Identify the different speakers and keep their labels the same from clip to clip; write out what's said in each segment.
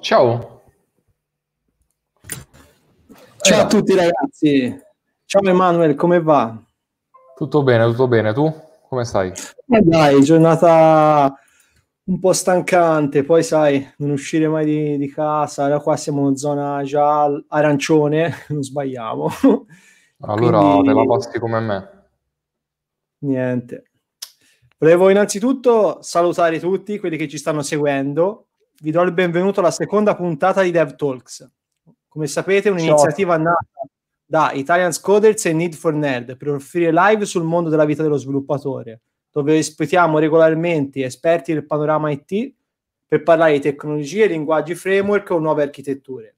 Speaker 1: Ciao.
Speaker 2: Ciao a tutti ragazzi. Ciao Emanuele, come va?
Speaker 1: Tutto bene, tutto bene. Tu come stai?
Speaker 2: Eh dai, giornata un po' stancante, poi sai, non uscire mai di, di casa, da qua siamo in zona già arancione, non sbagliamo.
Speaker 1: Allora Quindi, te la passi come me.
Speaker 2: Niente. Volevo innanzitutto salutare tutti quelli che ci stanno seguendo. Vi do il benvenuto alla seconda puntata di DevTalks. Come sapete, un'iniziativa Ciao. nata da Italian Coders e Need for Nerd per offrire live sul mondo della vita dello sviluppatore dove ospitiamo regolarmente esperti del panorama IT per parlare di tecnologie, linguaggi, framework o nuove architetture.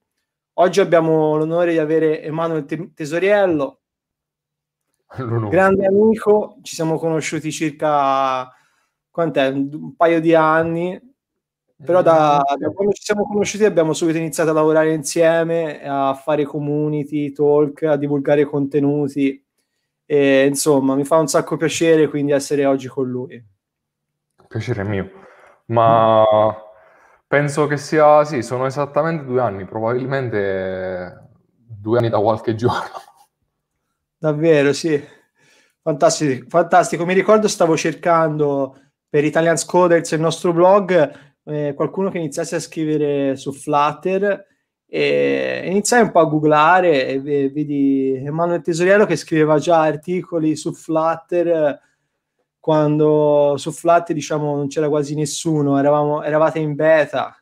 Speaker 2: Oggi abbiamo l'onore di avere Emanuele Tesoriello, grande amico, ci siamo conosciuti circa un paio di anni, però da, da, quando ci siamo conosciuti abbiamo subito iniziato a lavorare insieme, a fare community, talk, a divulgare contenuti e, insomma, mi fa un sacco piacere quindi essere oggi con lui.
Speaker 1: Piacere mio. Ma penso che sia, sì, sono esattamente due anni, probabilmente due anni da qualche giorno.
Speaker 2: Davvero, sì. Fantastico, fantastico. Mi ricordo stavo cercando per Italian Coders il nostro blog eh, qualcuno che iniziasse a scrivere su Flutter e iniziai un po' a googlare e vedi Emanuele Tesoriello che scriveva già articoli su Flutter quando su Flutter diciamo non c'era quasi nessuno, eravamo, eravate in beta.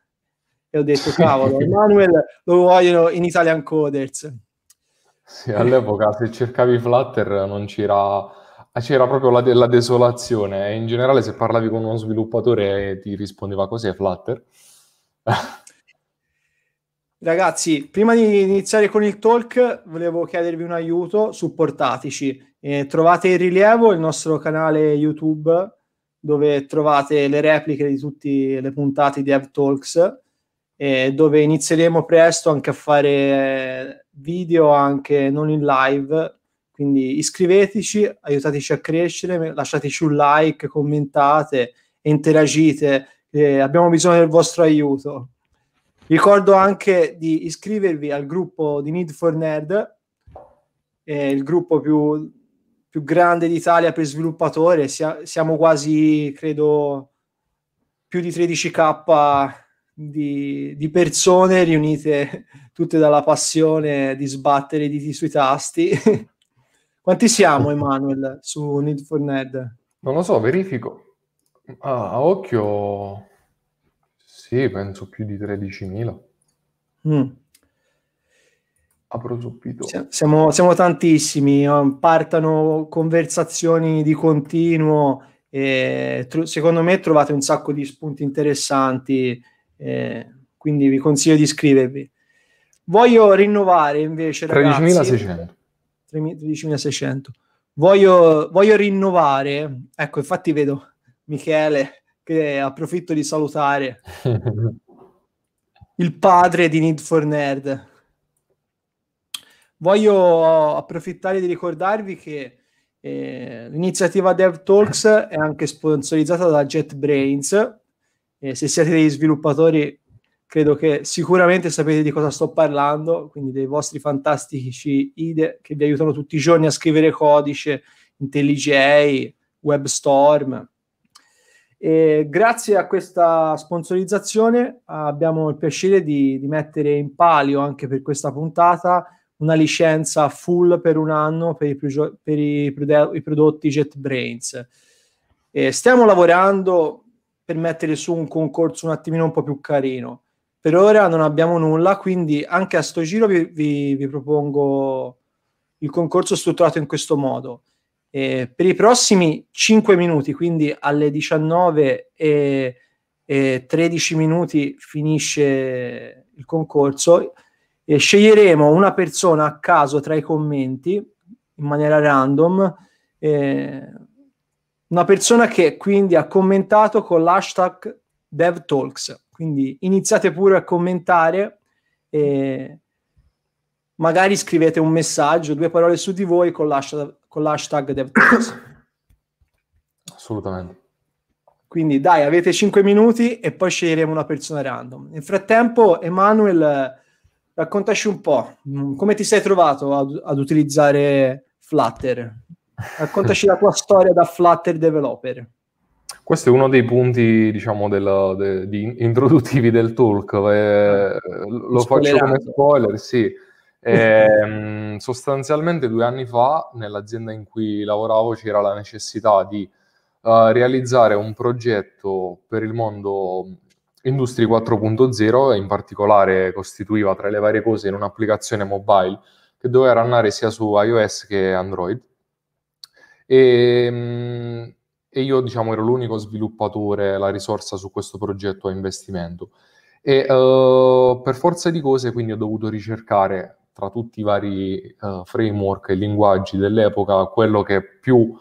Speaker 2: E ho detto cavolo, Emanuele lo vogliono in Italian Coders.
Speaker 1: Sì, all'epoca se cercavi Flutter non c'era, c'era proprio la, de- la desolazione in generale se parlavi con uno sviluppatore ti rispondeva cos'è Flutter?
Speaker 2: Ragazzi, prima di iniziare con il talk, volevo chiedervi un aiuto, supportateci. Eh, trovate in rilievo il nostro canale YouTube, dove trovate le repliche di tutte le puntate di DevTalks, eh, dove inizieremo presto anche a fare video, anche non in live. Quindi iscriveteci, aiutateci a crescere, lasciateci un like, commentate, interagite. Eh, abbiamo bisogno del vostro aiuto. Ricordo anche di iscrivervi al gruppo di Need for Nerd, eh, il gruppo più, più grande d'Italia per sviluppatori. Sia, siamo quasi, credo, più di 13k di, di, persone riunite tutte dalla passione di sbattere i diti sui tasti. Quanti siamo, Emanuele, su Need for Nerd?
Speaker 1: Non lo so, verifico. Ah, a occhio sì, penso più di 13.000. Mm. Apro subito.
Speaker 2: Siamo, siamo tantissimi, eh, partano conversazioni di continuo e tro- secondo me trovate un sacco di spunti interessanti, eh, quindi vi consiglio di iscrivervi. Voglio rinnovare invece 13.600. 13.600. Voglio, voglio rinnovare, ecco infatti vedo Michele che approfitto di salutare il padre di Need for Nerd. Voglio approfittare di ricordarvi che eh, l'iniziativa DevTalks è anche sponsorizzata da JetBrains. E se siete degli sviluppatori, credo che sicuramente sapete di cosa sto parlando, quindi dei vostri fantastici IDE che vi aiutano tutti i giorni a scrivere codice, IntelliJ, WebStorm, e grazie a questa sponsorizzazione abbiamo il piacere di, di, mettere in palio anche per questa puntata una licenza full per un anno per i, per i, i prodotti JetBrains. E stiamo lavorando per mettere su un concorso un attimino un po' più carino. Per ora non abbiamo nulla, quindi anche a sto giro vi, vi, vi propongo il concorso strutturato in questo modo. Eh, per i prossimi 5 minuti, quindi alle 19 e, e 13 minuti finisce il concorso, e sceglieremo una persona a caso tra i commenti in maniera random, eh, una persona che quindi ha commentato con l'hashtag DevTalks. Quindi iniziate pure a commentare. Eh, magari scrivete un messaggio, due parole su di voi con l'hashtag, con l'hashtag DevTalks.
Speaker 1: Assolutamente.
Speaker 2: Quindi dai, avete 5 minuti e poi sceglieremo una persona random. Nel frattempo, Emanuel, raccontaci un po' mm, come ti sei trovato ad, ad utilizzare Flutter. Raccontaci la tua storia da Flutter developer.
Speaker 1: Questo è uno dei punti, diciamo, del, de, di introduttivi del talk. Eh, lo faccio come spoiler, sì. Eh, sostanzialmente due anni fa, nell'azienda in cui lavoravo, c'era la necessità di uh, realizzare un progetto per il mondo Industry 4.0 e in particolare costituiva tra le varie cose in un'applicazione mobile che doveva andare sia su iOS che Android. E, um, e io diciamo ero l'unico sviluppatore, la risorsa su questo progetto a investimento. E uh, per forza di cose quindi ho dovuto ricercare tra tutti i vari uh, framework e linguaggi dell'epoca quello che più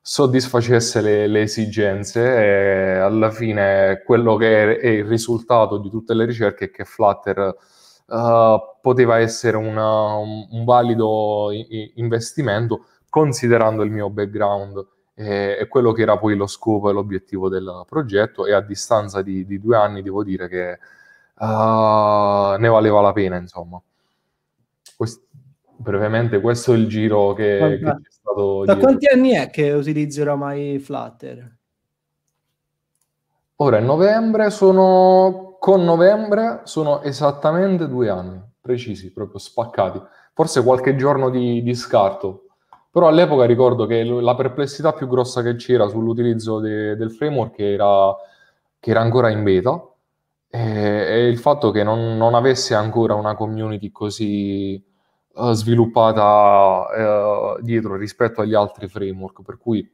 Speaker 1: soddisfacesse le, le, esigenze e alla fine quello che è, il risultato di tutte le ricerche è che Flutter uh, poteva essere una, un, valido investimento considerando il mio background e, e, quello che era poi lo scopo e l'obiettivo del progetto e a distanza di, di due anni devo dire che uh, ne valeva la pena insomma. Quest- brevemente questo è il giro che, che c'è stato.
Speaker 2: Da dietro. quanti anni è che utilizzi oramai Flutter?
Speaker 1: Ora, in novembre sono, con novembre sono esattamente due anni, precisi, proprio spaccati. Forse qualche giorno di, di scarto, però all'epoca ricordo che la perplessità più grossa che c'era sull'utilizzo de, del framework era che era ancora in beta e, e il fatto che non, non, avesse ancora una community così uh, sviluppata uh, dietro rispetto agli altri framework, per cui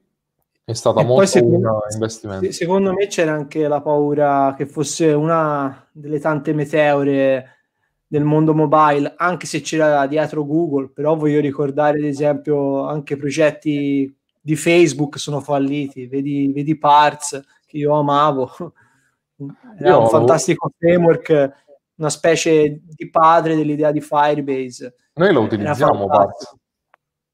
Speaker 1: è stata e molto secondo, un investimento.
Speaker 2: Secondo me c'era anche la paura che fosse una delle tante meteore del mondo mobile, anche se c'era dietro Google, però voglio ricordare ad esempio anche progetti di Facebook sono falliti, vedi, vedi Parts che io amavo, era io un fantastico framework, una specie di padre dell'idea di Firebase.
Speaker 1: Noi lo utilizziamo, Parts.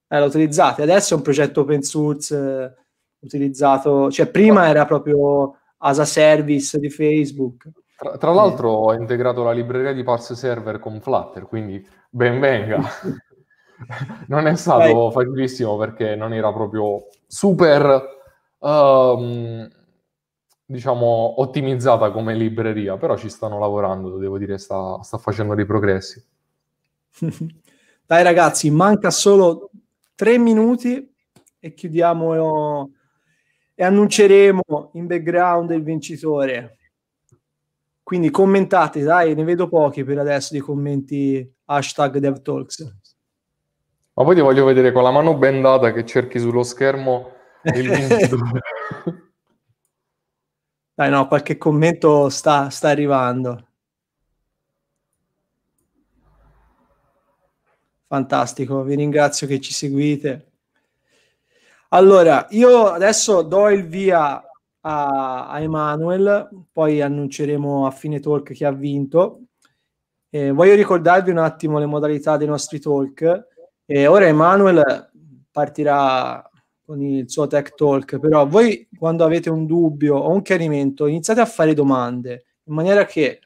Speaker 2: Eh, lo utilizzate, adesso è un progetto open source eh, utilizzato, cioè prima era proprio as a service di Facebook.
Speaker 1: Tra, tra l'altro ho integrato la libreria di parse server con Flutter, quindi ben venga. non è stato facilissimo perché non era proprio super, um, diciamo, ottimizzata come libreria, però ci stanno lavorando, devo dire, sta, sta facendo dei progressi.
Speaker 2: Dai ragazzi, manca solo tre minuti e chiudiamo e annunceremo in background il vincitore. Quindi commentate, dai, ne vedo pochi per adesso di commenti hashtag DevTalks.
Speaker 1: Ma poi ti voglio vedere con la mano bendata che cerchi sullo schermo il vincitore.
Speaker 2: dai, no, qualche commento sta, sta arrivando. Fantastico, vi ringrazio che ci seguite. Allora, io adesso do il via a, a Emanuel, poi annunceremo a fine talk chi ha vinto. Eh, voglio ricordarvi un attimo le modalità dei nostri talk. Eh, ora Emanuel partirà con il suo tech talk, però voi quando avete un dubbio o un chiarimento iniziate a fare domande in maniera che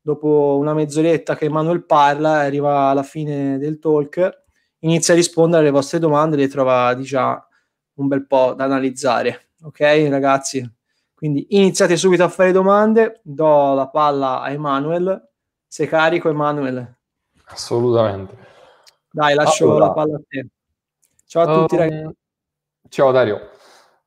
Speaker 2: dopo una mezz'oretta che Emanuel parla, arriva alla fine del talk, inizia a rispondere alle vostre domande, le trova già un bel po' da analizzare. Ok ragazzi? Quindi iniziate subito a fare domande, do la palla a Emanuel. Sei carico Emanuel?
Speaker 1: Assolutamente.
Speaker 2: Dai, lascio allora, la palla a te. Ciao a tutti um, ragazzi.
Speaker 1: Ciao Dario.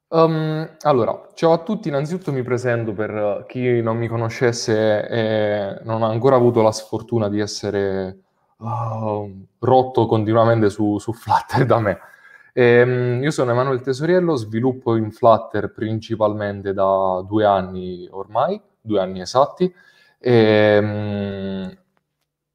Speaker 1: Um, allora, ciao a tutti, innanzitutto mi presento per chi non mi conoscesse e non ha ancora avuto la sfortuna di essere uh, rotto continuamente su, su Flutter da me. Ehm, io sono Emanuele Tesoriello, sviluppo in Flutter principalmente da due anni ormai, due anni esatti. Ehm,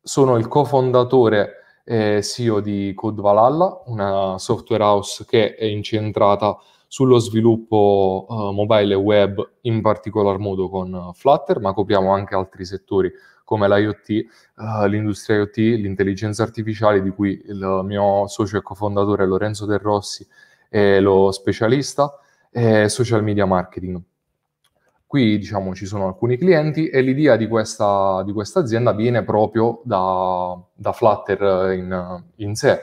Speaker 1: sono il cofondatore e CEO di Code Valhalla, una software house che è incentrata sullo sviluppo uh, mobile e web, in particolar modo con Flutter, ma copriamo anche altri settori come l'IoT, uh, l'industria IoT, l'intelligenza artificiale, di cui il mio socio e cofondatore Lorenzo Del Rossi è lo specialista, e social media marketing. Qui diciamo ci sono alcuni clienti e l'idea di questa, di questa azienda viene proprio da, da Flutter in, in sé.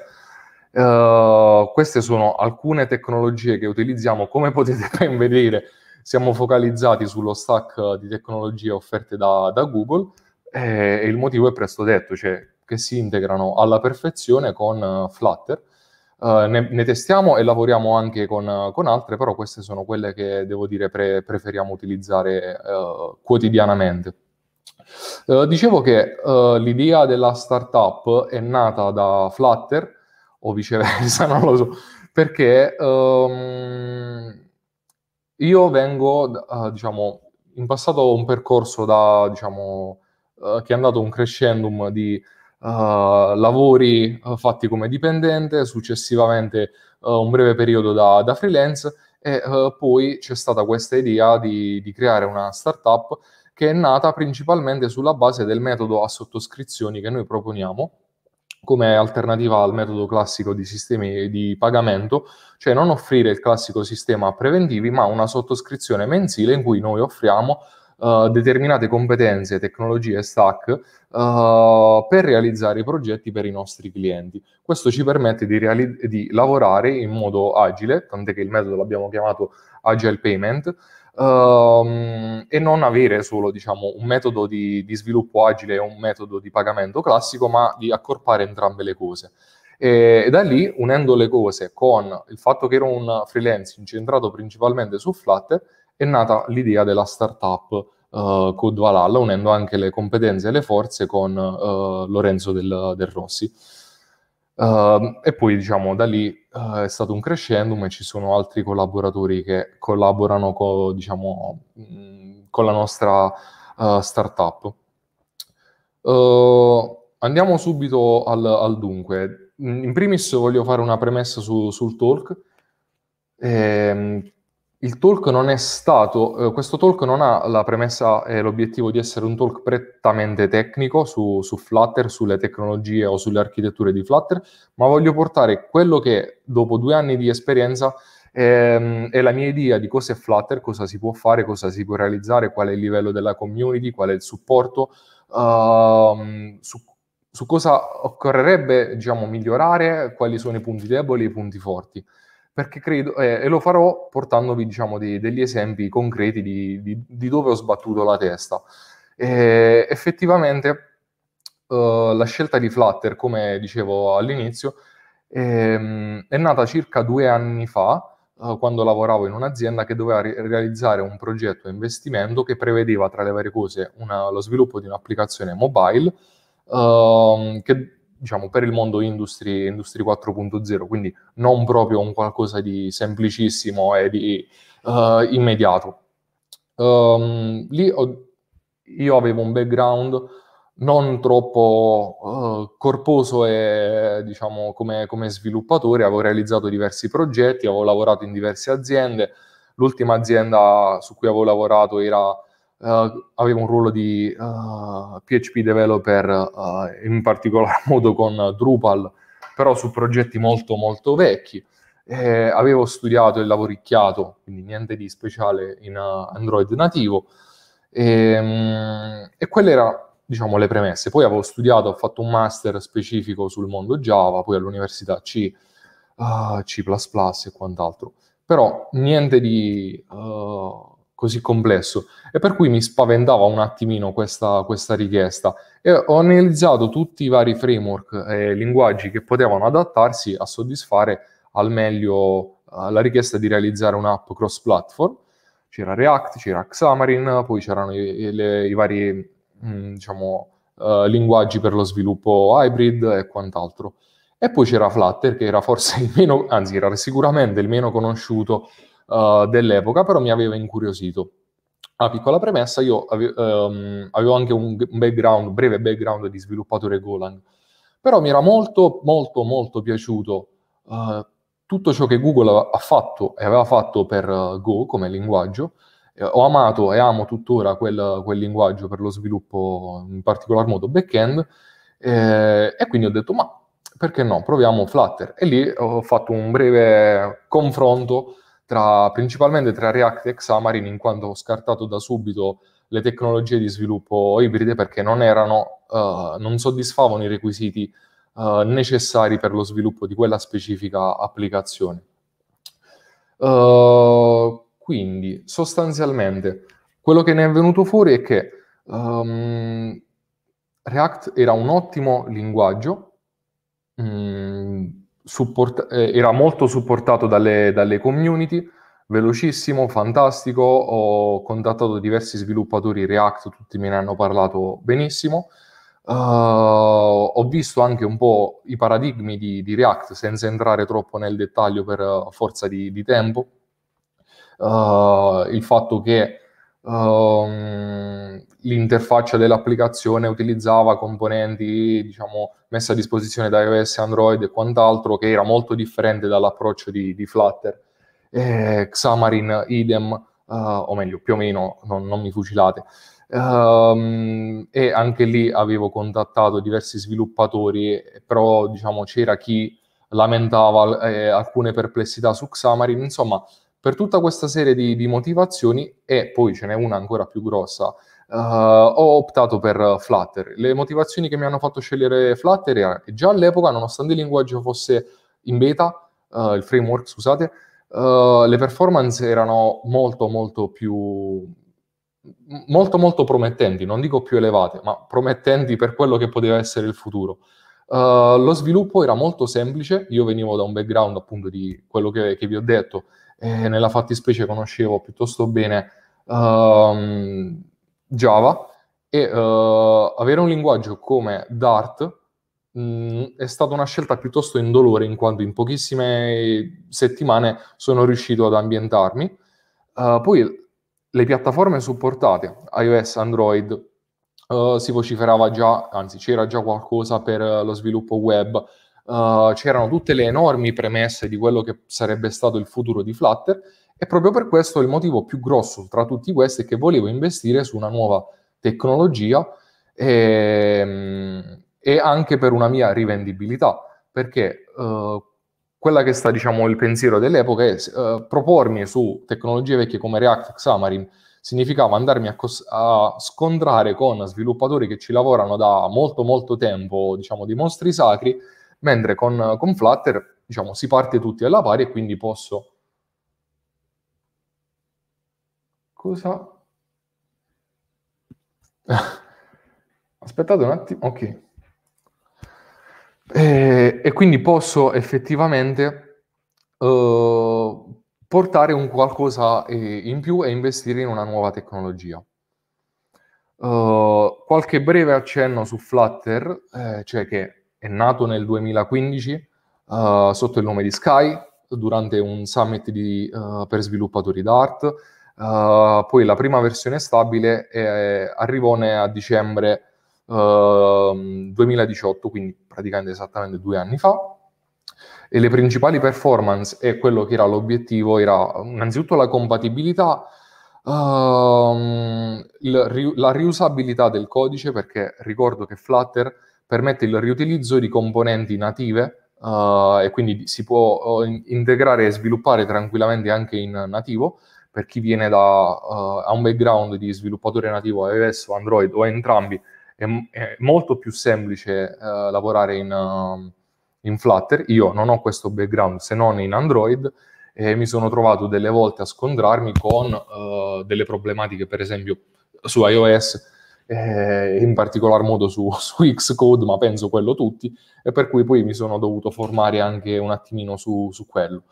Speaker 1: Uh, queste sono alcune tecnologie che utilizziamo, come potete ben vedere siamo focalizzati sullo stack di tecnologie offerte da, da Google e, e, il motivo è presto detto, cioè che si integrano alla perfezione con uh, Flutter Uh, ne, ne, testiamo e lavoriamo anche con, con, altre, però queste sono quelle che devo dire pre, preferiamo utilizzare uh, quotidianamente. Uh, dicevo che l'idea della startup è nata da Flutter o viceversa, non lo so, perché um, io vengo, diciamo, in passato ho un percorso da, diciamo, che è andato un crescendum di uh, lavori uh, fatti come dipendente, successivamente un breve periodo da, da freelance e poi c'è stata questa idea di, di creare una startup che è nata principalmente sulla base del metodo a sottoscrizioni che noi proponiamo come alternativa al metodo classico di sistemi di pagamento, cioè non offrire il classico sistema preventivi, ma una sottoscrizione mensile in cui noi offriamo uh, determinate competenze, tecnologie stack uh, per realizzare i progetti per i nostri clienti. Questo ci permette di, reali- di lavorare in modo agile, tant'è che il metodo l'abbiamo chiamato Agile Payment, Uh, e non avere solo diciamo, un metodo di, di, sviluppo agile e un metodo di pagamento classico, ma di accorpare entrambe le cose. E, e da lì, unendo le cose con il fatto che ero un freelance incentrato principalmente su Flutter, è nata l'idea della startup uh, Code Valhalla, unendo anche le competenze e le forze con uh, Lorenzo del, del Rossi. Uh, e poi diciamo da lì uh, è stato un crescendum e ci sono altri collaboratori che collaborano co, diciamo, mh, con la nostra uh, startup. andiamo subito al, al, dunque. In primis voglio fare una premessa su, sul talk. Eh, il talk non è stato, eh, questo talk non ha la premessa e l'obiettivo di essere un talk prettamente tecnico su, su, Flutter, sulle tecnologie o sulle architetture di Flutter, ma voglio portare quello che dopo due anni di esperienza ehm, è la mia idea di cosa è Flutter, cosa si può fare, cosa si può realizzare, qual è il livello della community, qual è il supporto, uh, su, su, cosa occorrerebbe diciamo, migliorare, quali sono i punti deboli e i punti forti perché credo, eh, e lo farò portandovi diciamo, dei, degli esempi concreti di, di, di, dove ho sbattuto la testa. E effettivamente uh, la scelta di Flutter, come dicevo all'inizio, ehm, è nata circa due anni fa, uh, quando lavoravo in un'azienda che doveva re- realizzare un progetto investimento che prevedeva tra le varie cose una, lo sviluppo di un'applicazione mobile uh, che diciamo, per il mondo industry, industry 4.0, quindi non proprio un qualcosa di semplicissimo e di uh, immediato. Um, lì ho, io avevo un background non troppo uh, corposo e, diciamo, come, come, sviluppatore, avevo realizzato diversi progetti, avevo lavorato in diverse aziende, l'ultima azienda su cui avevo lavorato era uh, aveva un ruolo di uh, eh, PHP developer uh, in particolar modo con Drupal, però su progetti molto molto vecchi. Eh, avevo studiato il lavoricchiato, quindi niente di speciale in Android nativo, e, ehm, e quelle erano diciamo, le premesse. Poi avevo studiato, ho fatto un master specifico sul mondo Java, poi all'università C, uh, C++ e quant'altro. Però niente di uh, così complesso e per cui mi spaventava un attimino questa, questa richiesta e ho analizzato tutti i vari framework e linguaggi che potevano adattarsi a soddisfare al meglio uh, la richiesta di realizzare un'app cross-platform. C'era React, c'era Xamarin, poi c'erano i, le, i vari mh, mm, diciamo, uh, linguaggi per lo sviluppo hybrid e quant'altro. E poi c'era Flutter, che era forse il meno, anzi era sicuramente il meno conosciuto uh, dell'epoca, però mi aveva incuriosito. Una piccola premessa, io ave- um, avevo anche un background, un breve background di sviluppatore Golang, però mi era molto, molto, molto piaciuto uh, tutto ciò che Google ha fatto e aveva fatto per uh, Go come linguaggio. Ho amato e amo tuttora quel, quel, linguaggio per lo sviluppo, in particolar modo back-end, eh, e quindi ho detto, ma perché no, proviamo Flutter. E lì ho fatto un breve confronto tra, principalmente tra React e Xamarin, in quanto ho scartato da subito le tecnologie di sviluppo ibride perché non, erano, uh, non soddisfavano i requisiti uh, necessari per lo sviluppo di quella specifica applicazione. Uh, quindi sostanzialmente quello che ne è venuto fuori è che um, React era un ottimo linguaggio, mm, support- eh, era molto supportato dalle, dalle community, velocissimo, fantastico, ho contattato diversi sviluppatori React, tutti me ne hanno parlato benissimo. Uh, ho visto anche un po' i paradigmi di, di, React senza entrare troppo nel dettaglio per forza di, di tempo. Uh, il fatto che um, l'interfaccia dell'applicazione utilizzava componenti diciamo, messe a disposizione da iOS, Android e quant'altro, che era molto differente dall'approccio di, di Flutter. Eh, Xamarin, idem, uh, o meglio, più o meno, non, non mi fucilate. Um, e anche lì avevo contattato diversi sviluppatori, però diciamo, c'era chi lamentava eh, alcune perplessità su Xamarin, insomma, per tutta questa serie di, di motivazioni, e poi ce n'è una ancora più grossa, uh, ho optato per Flutter. Le motivazioni che mi hanno fatto scegliere Flutter era che già all'epoca, nonostante il linguaggio fosse in beta, uh, il framework, scusate, uh, le performance erano molto, molto più molto molto promettenti, non dico più elevate, ma promettenti per quello che poteva essere il futuro. Uh, lo sviluppo era molto semplice, io venivo da un background appunto di quello che, che vi ho detto, e nella fattispecie conoscevo piuttosto bene uh, Java e uh, avere un linguaggio come Dart mh, mm, è stata una scelta piuttosto indolore in quanto in pochissime settimane sono riuscito ad ambientarmi. Uh, poi le piattaforme supportate, iOS, Android, uh, si vociferava già, anzi c'era già qualcosa per lo sviluppo web, c'erano tutte le enormi premesse di quello che sarebbe stato il futuro di Flutter e proprio per questo il motivo più grosso tra tutti questi è che volevo investire su una nuova tecnologia e, ehm, e anche per una mia rivendibilità, perché uh, quella che sta, diciamo, il pensiero dell'epoca è uh, propormi su tecnologie vecchie come React, Xamarin, significava andarmi a, cos- a, scontrare con sviluppatori che ci lavorano da molto molto tempo, diciamo, di mostri sacri, mentre con, con Flutter, diciamo, si parte tutti alla pari e quindi posso... Cosa? Aspettate un attimo, ok. E, e quindi posso effettivamente uh, portare un qualcosa in più e investire in una nuova tecnologia. Uh, qualche breve accenno su Flutter, eh, cioè che è nato nel 2015 uh, sotto il nome di Sky durante un summit di, uh, per sviluppatori d'art. Uh, poi la prima versione stabile è, arrivò a dicembre 2018, quindi praticamente esattamente due anni fa. E le principali performance e quello che era l'obiettivo era innanzitutto la compatibilità, Uh, il, la riusabilità del codice, perché ricordo che Flutter permette il riutilizzo di componenti native uh, e quindi si può uh, integrare e sviluppare tranquillamente anche in nativo per chi viene da uh, un background di sviluppatore nativo iOS o Android o entrambi è, è molto più semplice lavorare in, in Flutter. Io non ho questo background se non in Android e mi sono trovato delle volte a scontrarmi con delle problematiche, per esempio su iOS in particolar modo su, su, Xcode, ma penso quello tutti, e per cui poi mi sono dovuto formare anche un attimino su, su quello.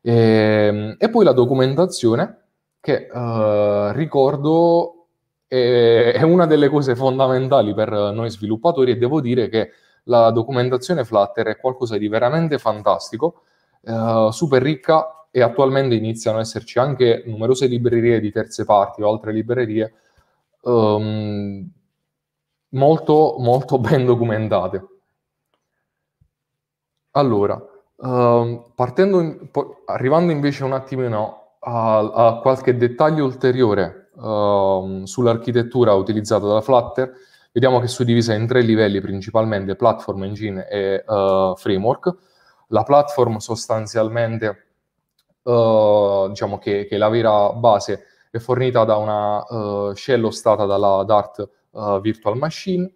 Speaker 1: E, ehm, e, poi la documentazione, che eh, ricordo è, è, una delle cose fondamentali per noi sviluppatori e devo dire che la documentazione Flutter è qualcosa di veramente fantastico, eh, super ricca e attualmente iniziano ad esserci anche numerose librerie di terze parti o altre librerie um, molto, molto ben documentate. Allora, partendo in, po- arrivando invece un attimino a, a qualche dettaglio ulteriore um, sull'architettura utilizzata da Flutter, vediamo che è suddivisa in tre livelli principalmente, platform, engine e uh, framework. La platform sostanzialmente uh, diciamo che, che, la vera base è fornita da una uh, shell ostata dalla Dart uh, Virtual Machine.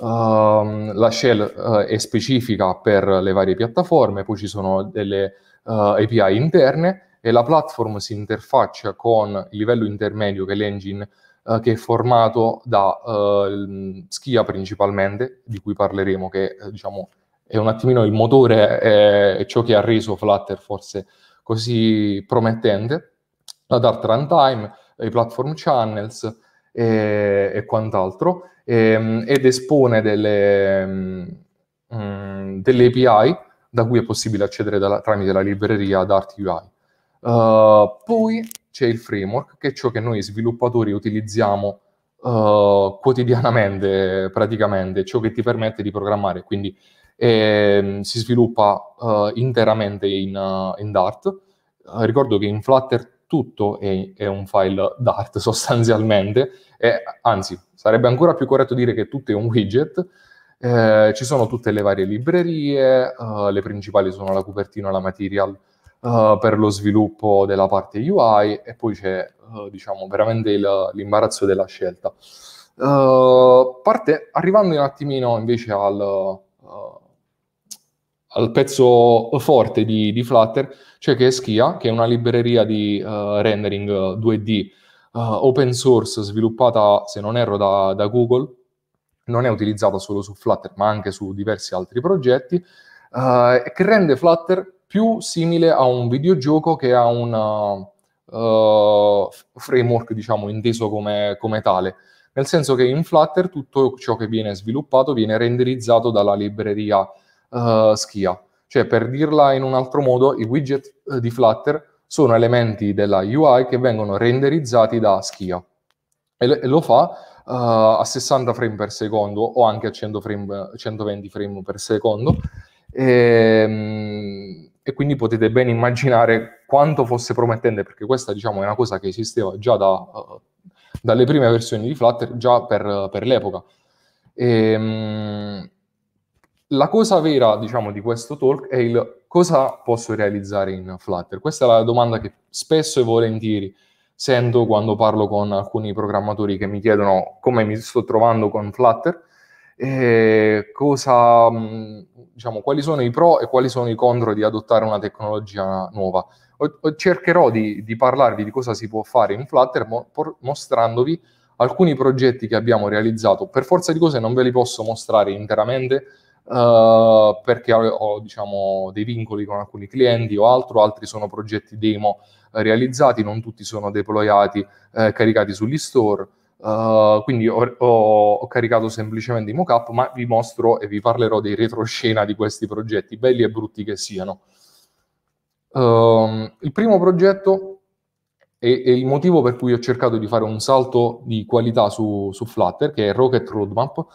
Speaker 1: Uh, la shell è specifica per le varie piattaforme, poi ci sono delle API interne e la platform si interfaccia con il livello intermedio che è l'engine che è formato da Skia principalmente, di cui parleremo, che diciamo è un attimino il motore, è ciò che ha reso Flutter forse così promettente, la Dart Runtime, i platform channels e, e quant'altro, e, ehm, ed espone delle, um, delle, API da cui è possibile accedere dalla, tramite la libreria Dart UI. Uh, poi c'è il framework, che è ciò che noi sviluppatori utilizziamo uh, quotidianamente, praticamente, ciò che ti permette di programmare. Quindi e, um, si sviluppa uh, interamente in, in Dart. Ricordo che in Flutter tutto è, è, un file Dart sostanzialmente, e, anzi sarebbe ancora più corretto dire che tutto è un widget. Eh, ci sono tutte le varie librerie, le principali sono la copertina la material per lo sviluppo della parte UI e poi c'è diciamo veramente il, l'imbarazzo della scelta. parte, arrivando un attimino invece al, al pezzo forte di, di, Flutter, cioè che è Skia, che è una libreria di uh, rendering 2D uh, open source sviluppata, se non erro, da, da, Google, non è utilizzata solo su Flutter, ma anche su diversi altri progetti, uh, che rende Flutter più simile a un videogioco che a un framework, diciamo, inteso come, come tale. Nel senso che in Flutter tutto ciò che viene sviluppato viene renderizzato dalla libreria uh, Skia. Cioè, per dirla in un altro modo, i widget uh, di Flutter sono elementi della UI che vengono renderizzati da Skia. E, lo fa uh, a 60 frame per secondo o anche a 100 frame, 120 frame per secondo. E, um, e, quindi potete ben immaginare quanto fosse promettente, perché questa diciamo, è una cosa che esisteva già da, uh, dalle prime versioni di Flutter, già per, per l'epoca. E, um, la cosa vera, diciamo, di questo talk è il cosa posso realizzare in Flutter. Questa è la domanda che spesso e volentieri sento quando parlo con alcuni programmatori che mi chiedono come mi sto trovando con Flutter e cosa, diciamo, quali sono i pro e quali sono i contro di adottare una tecnologia nuova. cercherò di, di, parlarvi di cosa si può fare in Flutter mo- mostrandovi alcuni progetti che abbiamo realizzato. Per forza di cose non ve li posso mostrare interamente, uh, perché ho, ho diciamo, dei vincoli con alcuni clienti o altro, altri sono progetti demo eh, realizzati, non tutti sono deployati, eh, caricati sugli store. Uh, quindi ho, ho, ho, caricato semplicemente i mockup, ma vi mostro e vi parlerò dei retroscena di questi progetti, belli e brutti che siano. Uh, il primo progetto e, e, il motivo per cui ho cercato di fare un salto di qualità su, su Flutter, che è Rocket Roadmap,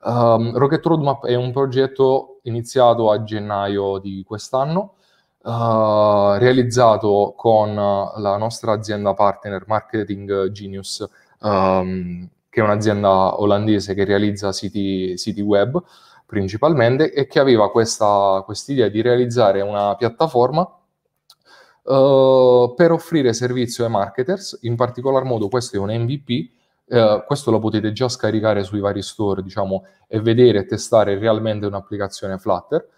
Speaker 1: Um, Rocket Roadmap è un progetto iniziato a gennaio di quest'anno, uh, realizzato con la nostra azienda partner Marketing Genius, um, che è un'azienda olandese che realizza siti, siti web principalmente e che aveva questa idea di realizzare una piattaforma uh, per offrire servizio ai marketers, in particolar modo questo è un MVP Uh, questo lo potete già scaricare sui vari store, diciamo, e vedere e testare realmente un'applicazione Flutter,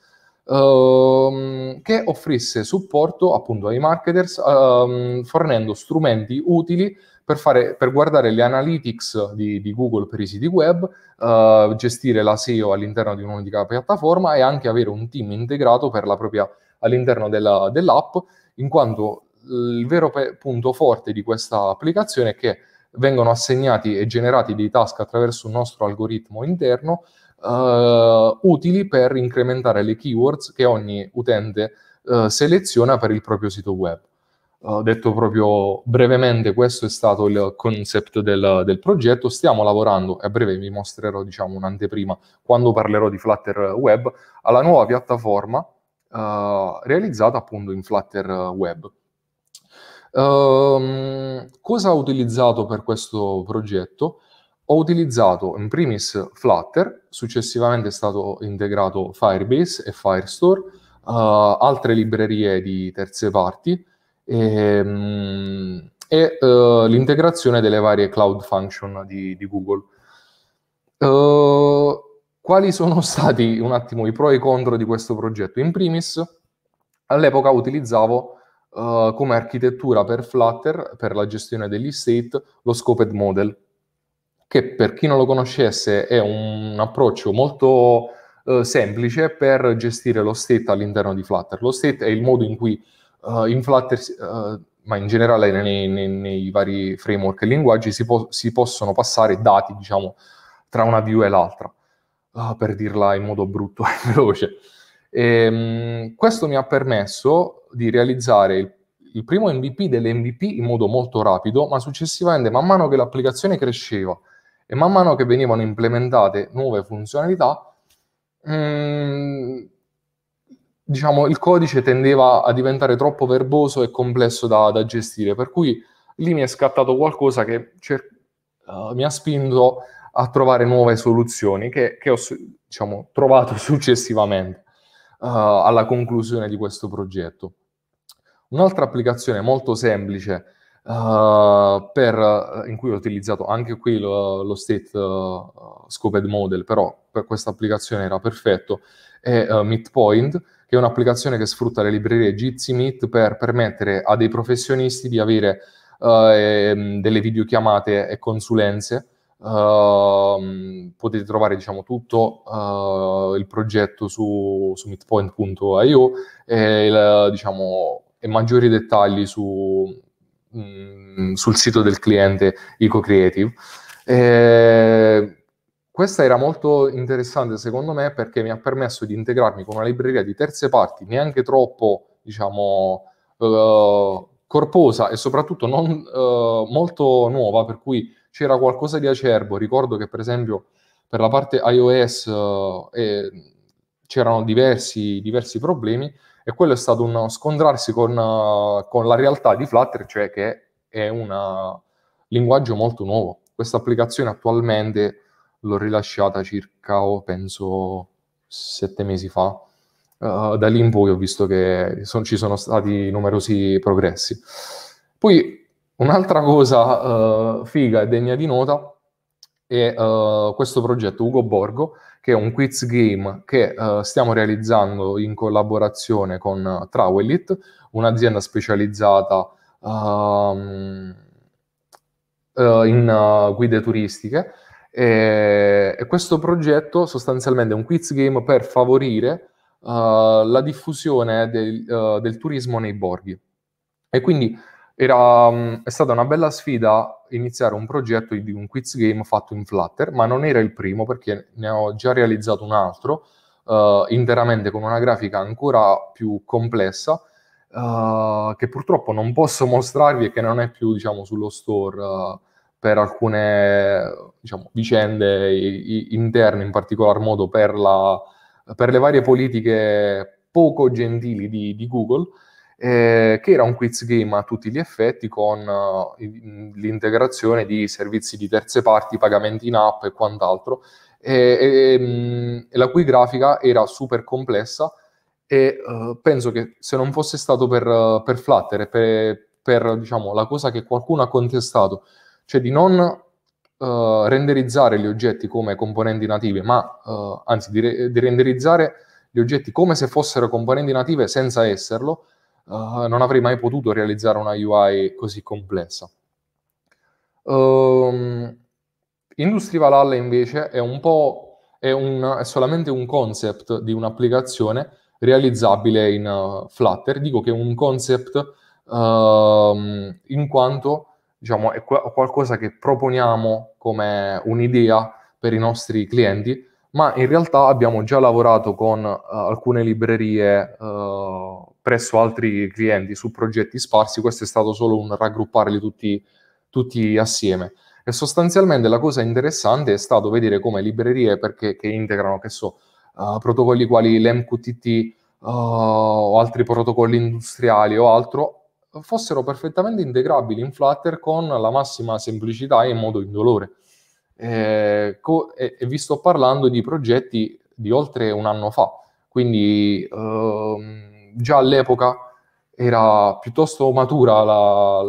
Speaker 1: uh, che offrisse supporto appunto ai marketers, uh, fornendo strumenti utili per, fare, per, guardare le analytics di, di, Google per i siti web, eh, gestire la SEO all'interno di un'unica piattaforma e anche avere un team integrato propria, all'interno della, dell'app, in quanto il vero pe- punto forte di questa applicazione è che vengono assegnati e generati dei task attraverso un nostro algoritmo interno uh, utili per incrementare le keywords che ogni utente uh, seleziona per il proprio sito web. Uh, detto proprio brevemente, questo è stato il concept del, del, progetto. Stiamo lavorando, e a breve vi mostrerò diciamo, un'anteprima quando parlerò di Flutter Web, alla nuova piattaforma realizzata appunto in Flutter Web. Um, cosa ho utilizzato per questo progetto? Ho utilizzato in primis Flutter, successivamente è stato integrato Firebase e Firestore, uh, altre librerie di terze parti ehm, e, e uh, l'integrazione delle varie cloud function di, di Google. Uh, quali sono stati un attimo i pro e i contro di questo progetto? In primis, all'epoca utilizzavo uh, come architettura per Flutter, per la gestione degli state, lo scoped model, che per chi non lo conoscesse è un approccio molto uh, semplice per gestire lo state all'interno di Flutter. Lo state è il modo in cui uh, in Flutter, ma in generale nei, nei, nei, vari framework e linguaggi, si, po- si, possono passare dati, diciamo, tra una view e l'altra, per dirla in modo brutto e veloce. E, ehm, questo mi ha permesso di realizzare il, il primo MVP delle MVP in modo molto rapido, ma successivamente, man mano che l'applicazione cresceva e man mano che venivano implementate nuove funzionalità, mh, mm, diciamo, il codice tendeva a diventare troppo verboso e complesso da, da gestire, per cui lì mi è scattato qualcosa che cer- uh, mi ha spinto a trovare nuove soluzioni che, che ho diciamo, trovato successivamente alla conclusione di questo progetto. Un'altra applicazione molto semplice uh, per, in cui ho utilizzato anche qui lo, lo state uh, scoped model, però per questa applicazione era perfetto, è uh, Meetpoint, che è un'applicazione che sfrutta le librerie Jitsi Meet per permettere a dei professionisti di avere eh, delle videochiamate e consulenze Uh, potete trovare diciamo, tutto uh, il progetto su, su meetpoint.io e, il, diciamo, e maggiori dettagli su, mh, mm, sul sito del cliente EcoCreative. E questa era molto interessante secondo me perché mi ha permesso di integrarmi con una libreria di terze parti neanche troppo diciamo, uh, corposa e soprattutto non molto nuova per cui c'era qualcosa di acerbo. Ricordo che, per esempio, per la parte iOS eh, c'erano diversi, diversi, problemi e quello è stato un scontrarsi con, uh, con la realtà di Flutter, cioè che è un linguaggio molto nuovo. Questa applicazione attualmente l'ho rilasciata circa, oh, penso, sette mesi fa. Uh, da lì in poi ho visto che son, ci sono stati numerosi progressi. Poi Un'altra cosa uh, figa e degna di nota è uh, questo progetto Ugo Borgo, che è un quiz game che uh, stiamo realizzando in collaborazione con Travelit, un'azienda specializzata um, in guide turistiche. E, e, questo progetto sostanzialmente è un quiz game per favorire la diffusione del, del turismo nei borghi. E quindi era, mm, è stata una bella sfida iniziare un progetto di un quiz game fatto in Flutter, ma non era il primo perché ne ho già realizzato un altro uh, interamente con una grafica ancora più complessa uh, che purtroppo non posso mostrarvi e che non è più diciamo, sullo store uh, per alcune diciamo, vicende interne, in particolar modo per, la, per le varie politiche poco gentili di, di Google eh, che era un quiz game a tutti gli effetti con uh, l'integrazione di servizi di terze parti, pagamenti in app e quant'altro, e, e, e la cui grafica era super complessa e uh, penso che se non fosse stato per, uh, per Flutter per, per diciamo, la cosa che qualcuno ha contestato, cioè di non Uh, renderizzare gli oggetti come componenti native, ma uh, anzi di, re- di, renderizzare gli oggetti come se fossero componenti native senza esserlo, uh, non avrei mai potuto realizzare una UI così complessa. Um, Industry Valhalla invece è un è, un, è, solamente un concept di un'applicazione realizzabile in uh, Flutter. Dico che è un concept uh, in quanto diciamo, è qu- qualcosa che proponiamo come un'idea per i nostri clienti, ma in realtà abbiamo già lavorato con uh, alcune librerie presso altri clienti su progetti sparsi, questo è stato solo un raggrupparli tutti, tutti assieme. E sostanzialmente la cosa interessante è stato vedere come librerie perché, che integrano, che so, uh, protocolli quali l'MQTT uh, o altri protocolli industriali o altro, fossero perfettamente integrabili in Flutter con la massima semplicità e in modo indolore. E, co- e, e vi sto parlando di progetti di oltre un anno fa, quindi... Uh, già all'epoca era piuttosto matura la,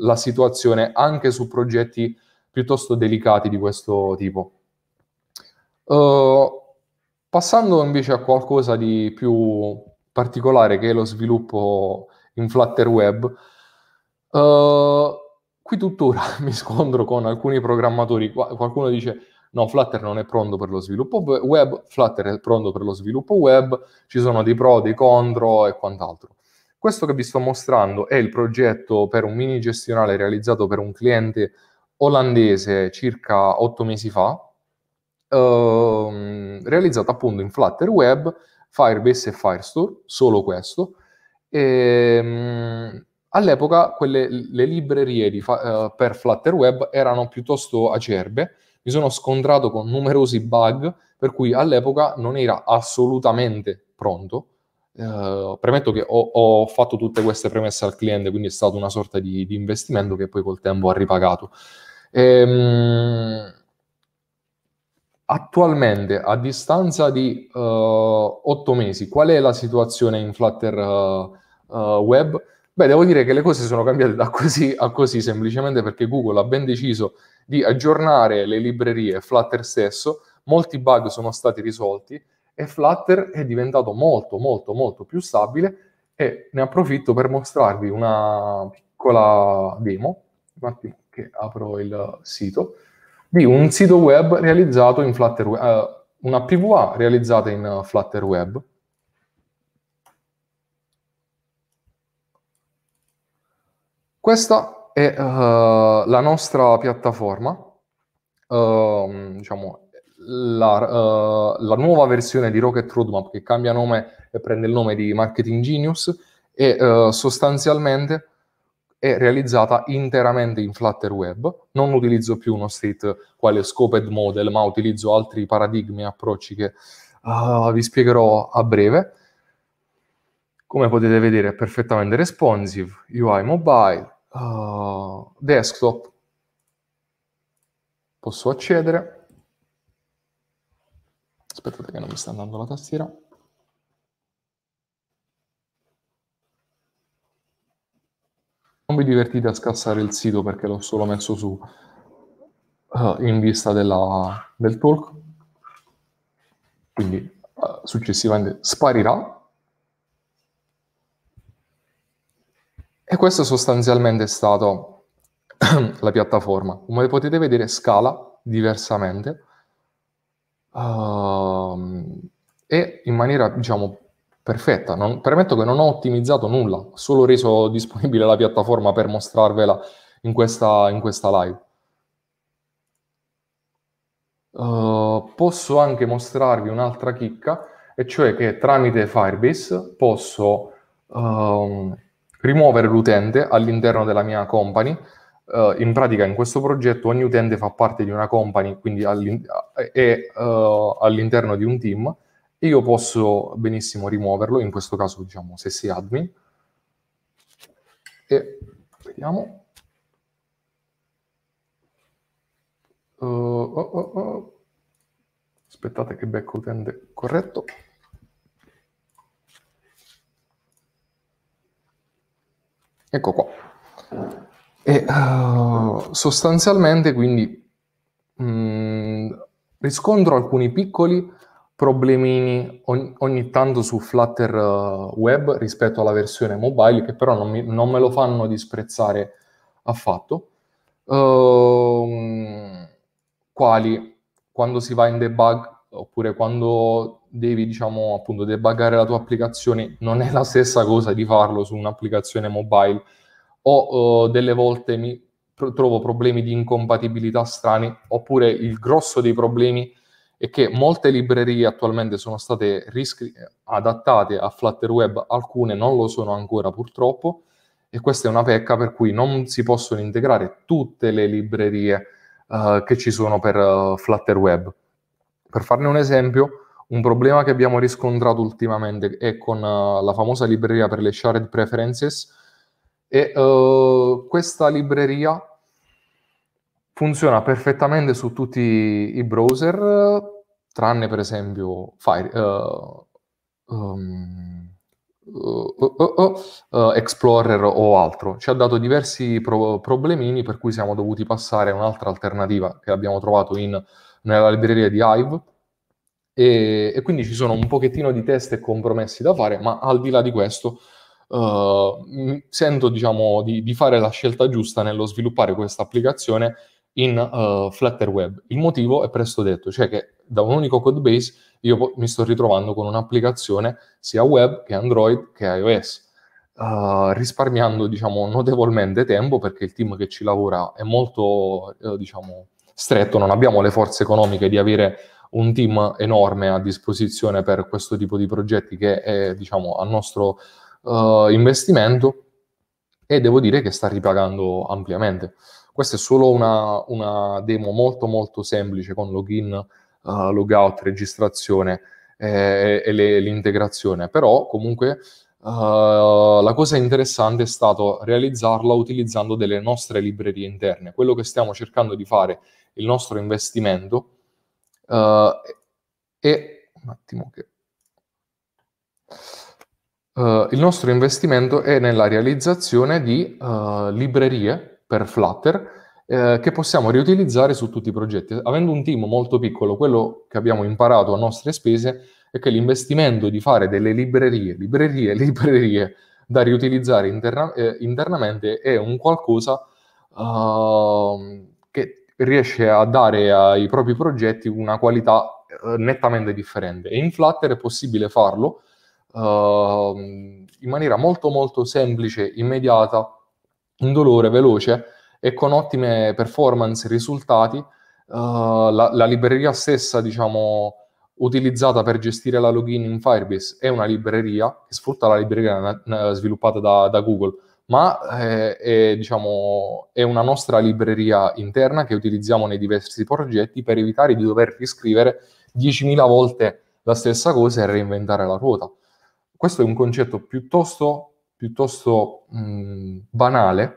Speaker 1: la situazione anche su progetti piuttosto delicati di questo tipo. Uh, passando invece a qualcosa di più particolare che è lo sviluppo in Flutter Web, uh, qui tuttora mi scontro con alcuni programmatori, qualcuno dice no, Flutter non è pronto per lo sviluppo web, Flutter è pronto per lo sviluppo web, ci sono dei pro, dei contro e quant'altro. Questo che vi sto mostrando è il progetto per un mini gestionale realizzato per un cliente olandese circa otto mesi fa, ehm, realizzato appunto in Flutter Web, Firebase e Firestore, solo questo. E, ehm, all'epoca quelle, le librerie di, uh, per Flutter Web erano piuttosto acerbe, mi sono scontrato con numerosi bug, per cui all'epoca non era assolutamente pronto. Uh, premetto che ho, ho, fatto tutte queste premesse al cliente, quindi è stato una sorta di, di investimento che poi col tempo ha ripagato. Ehm, attualmente, a distanza di uh, otto mesi, qual è la situazione in Flutter uh, uh, Web? Beh, devo dire che le cose sono cambiate da così a così, semplicemente perché Google ha ben deciso di aggiornare le librerie Flutter stesso, molti bug sono stati risolti e Flutter è diventato molto, molto, molto più stabile e ne approfitto per mostrarvi una piccola demo. Un attimo che apro il sito, di un sito web realizzato in Flutter uh, una PVA realizzata in Flutter Web. Questa è uh, la nostra piattaforma, uh, diciamo, la, uh, la, nuova versione di Rocket Roadmap che cambia nome e prende il nome di Marketing Genius e uh, sostanzialmente è realizzata interamente in Flutter Web. Non utilizzo più uno state quale scoped model, ma utilizzo altri paradigmi e approcci che uh, vi spiegherò a breve. Come potete vedere è perfettamente responsive, UI mobile, uh, desktop, posso accedere. Aspettate che non mi sta andando la tastiera. Non vi divertite a scassare il sito perché l'ho solo messo su uh, in vista della, del talk. Quindi uh, successivamente sparirà. E questo sostanzialmente è stato la piattaforma. Come potete vedere scala diversamente uh, e in maniera diciamo perfetta. Non, permetto che non ho ottimizzato nulla, ho solo reso disponibile la piattaforma per mostrarvela in questa, in questa live. Uh, posso anche mostrarvi un'altra chicca, e cioè che tramite Firebase posso uh, rimuovere l'utente all'interno della mia company. Uh, in pratica in questo progetto ogni utente fa parte di una company, quindi all'in- è all'interno di un team io posso benissimo rimuoverlo, in questo caso diciamo se sei admin, e vediamo. Uh, oh, oh, oh. Aspettate che becco utente corretto. Ecco qua. E uh, sostanzialmente quindi mh, mm, riscontro alcuni piccoli problemini ogni, ogni tanto su Flutter uh, Web rispetto alla versione mobile, che però non, mi, non me lo fanno disprezzare affatto. Uh, quali quando si va in debug oppure quando devi, diciamo, appunto debuggare la tua applicazione, non è la stessa cosa di farlo su un'applicazione mobile. O uh, delle volte mi trovo problemi di incompatibilità strani oppure il grosso dei problemi è che molte librerie attualmente sono state riscri- adattate a Flutter Web, alcune non lo sono ancora purtroppo, e questa è una pecca per cui non si possono integrare tutte le librerie uh, che ci sono per uh, Flutter Web. Per farne un esempio, un problema che abbiamo riscontrato ultimamente è con uh, la famosa libreria per le shared preferences e questa libreria funziona perfettamente su tutti i browser, tranne per esempio Fire, uh, um, uh, uh, uh, Explorer o altro. Ci ha dato diversi pro- problemini per cui siamo dovuti passare a un'altra alternativa che abbiamo trovato in, nella libreria di Hive e, e, quindi ci sono un pochettino di test e compromessi da fare, ma al di là di questo sento diciamo di, di, fare la scelta giusta nello sviluppare questa applicazione in Flutter Web. Il motivo è presto detto, cioè che da un unico code base io mi sto ritrovando con un'applicazione sia web che Android che iOS, uh, risparmiando diciamo, notevolmente tempo perché il team che ci lavora è molto uh, diciamo, stretto, non abbiamo le forze economiche di avere un team enorme a disposizione per questo tipo di progetti che è diciamo, al nostro uh, investimento e devo dire che sta ripagando ampiamente. Questa è solo una, una demo molto molto semplice con login uh, logout, registrazione eh, e le, l'integrazione, però comunque uh, la cosa interessante è stato realizzarla utilizzando delle nostre librerie interne. Quello che stiamo cercando di fare, il nostro investimento, uh, è... Un attimo che... Uh, il nostro investimento è nella realizzazione di uh, librerie per Flutter eh, che possiamo riutilizzare su tutti i progetti. Avendo un team molto piccolo, quello che abbiamo imparato a nostre spese è che l'investimento di fare delle librerie, librerie, librerie da riutilizzare interna- eh, internamente è un qualcosa uh, che riesce a dare ai propri progetti una qualità uh, nettamente differente. E in Flutter è possibile farlo uh, in maniera molto molto semplice, immediata, indolore, veloce e con ottime performance e risultati. Uh, la, la, libreria stessa, diciamo, utilizzata per gestire la login in Firebase è una libreria che sfrutta la libreria na- sviluppata da, da, Google, ma è, è, diciamo, è, una nostra libreria interna che utilizziamo nei diversi progetti per evitare di dover riscrivere 10.000 volte la stessa cosa e reinventare la ruota. Questo è un concetto piuttosto, piuttosto mh, banale,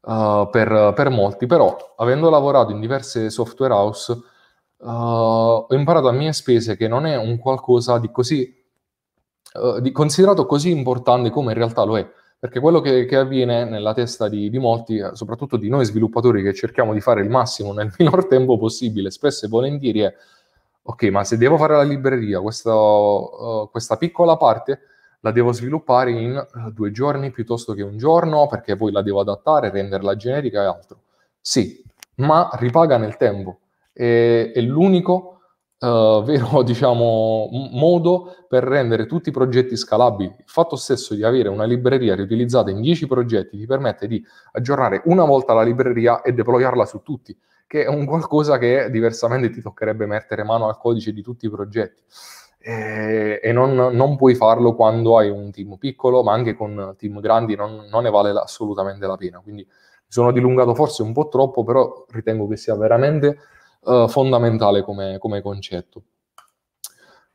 Speaker 1: uh, per, per, molti, però avendo lavorato in diverse software house uh, ho imparato a mie spese che non è un qualcosa di così uh, di considerato così importante come in realtà lo è. Perché quello che, che avviene nella testa di, di, molti, soprattutto di noi sviluppatori che cerchiamo di fare il massimo nel minor tempo possibile, spesso e volentieri è ok, ma se devo fare la libreria, questa, questa piccola parte, la devo sviluppare in uh, due giorni piuttosto che un giorno perché poi la devo adattare, renderla generica e altro. Sì, ma ripaga nel tempo. E, è l'unico uh, vero diciamo, modo per rendere tutti i progetti scalabili. Il fatto stesso di avere una libreria riutilizzata in 10 progetti ti permette di aggiornare una volta la libreria e deployarla su tutti, che è un qualcosa che diversamente ti toccherebbe mettere mano al codice di tutti i progetti e, e non, non, puoi farlo quando hai un team piccolo, ma anche con team grandi non, non ne vale assolutamente la pena. Quindi mi sono dilungato forse un po' troppo, però ritengo che sia veramente uh, fondamentale come, come concetto.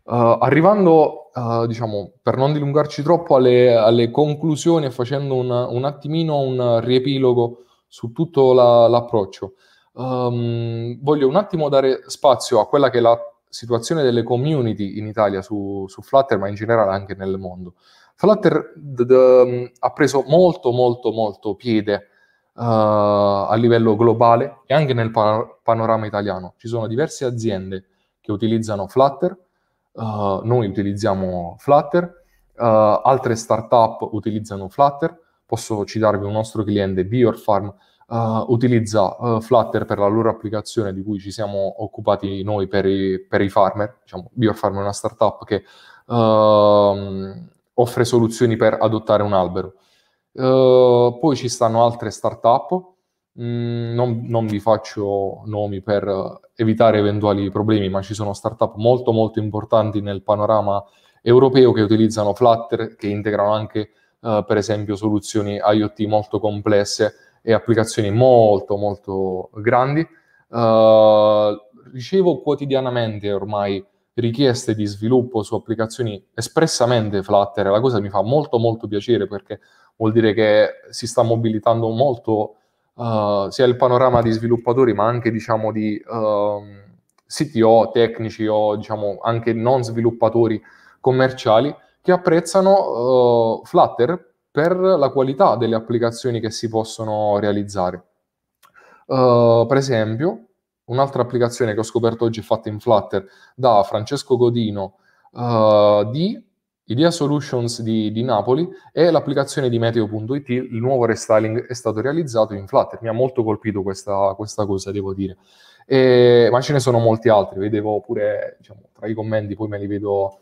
Speaker 1: Uh, arrivando, uh, diciamo, per non dilungarci troppo alle, alle conclusioni e facendo un, un, attimino un riepilogo su tutto la, l'approccio, um, voglio un attimo dare spazio a quella che è la situazione delle community in Italia su, su Flutter, ma in generale anche nel mondo. Flutter d- d- ha preso molto, molto, molto piede uh, a livello globale e anche nel pa- panorama italiano. Ci sono diverse aziende che utilizzano Flutter, uh, noi utilizziamo Flutter, uh, altre startup utilizzano Flutter. Posso citarvi un nostro cliente, Biorfarm, uh, utilizza uh, Flutter per la loro applicazione di cui ci siamo occupati noi per i, per i farmer. Diciamo, BioFarm è una startup che uh, offre soluzioni per adottare un albero. Uh, poi ci stanno altre startup, mm, non, non, vi faccio nomi per evitare eventuali problemi, ma ci sono startup molto molto importanti nel panorama europeo che utilizzano Flutter, che integrano anche uh, per esempio soluzioni IoT molto complesse e applicazioni molto molto grandi. Uh, ricevo quotidianamente ormai richieste di sviluppo su applicazioni espressamente Flutter, la cosa mi fa molto molto piacere perché vuol dire che si sta mobilitando molto uh, sia il panorama di sviluppatori ma anche diciamo di uh, ehm, CTO, tecnici o diciamo anche non sviluppatori commerciali che apprezzano uh, Flutter per la qualità delle applicazioni che si possono realizzare. Uh, per esempio, un'altra applicazione che ho scoperto oggi fatta in Flutter da Francesco Godino uh, di Idea Solutions di, di, Napoli è l'applicazione di Meteo.it, il nuovo restyling è stato realizzato in Flutter, mi ha molto colpito questa, questa cosa, devo dire. E, ma ce ne sono molti altri, vedevo pure diciamo, tra i commenti, poi me li vedo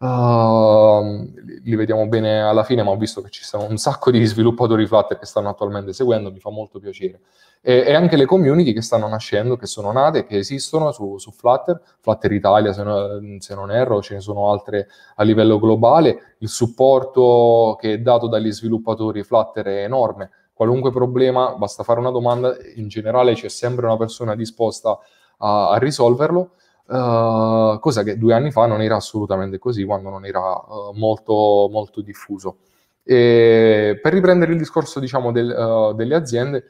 Speaker 1: Uh, li vediamo bene alla fine, ma ho visto che ci sono un sacco di sviluppatori Flutter che stanno attualmente seguendo, mi fa molto piacere. E, e anche le community che stanno nascendo, che sono nate, che esistono su, su Flutter, Flutter Italia se, no, se, non erro, ce ne sono altre a livello globale. Il supporto che è dato dagli sviluppatori Flutter è enorme. Qualunque problema, basta fare una domanda, in generale c'è sempre una persona disposta a, a risolverlo Uh, cosa che due anni fa non era assolutamente così, quando non era uh, molto, molto diffuso. E per riprendere il discorso diciamo, del, uh, delle aziende,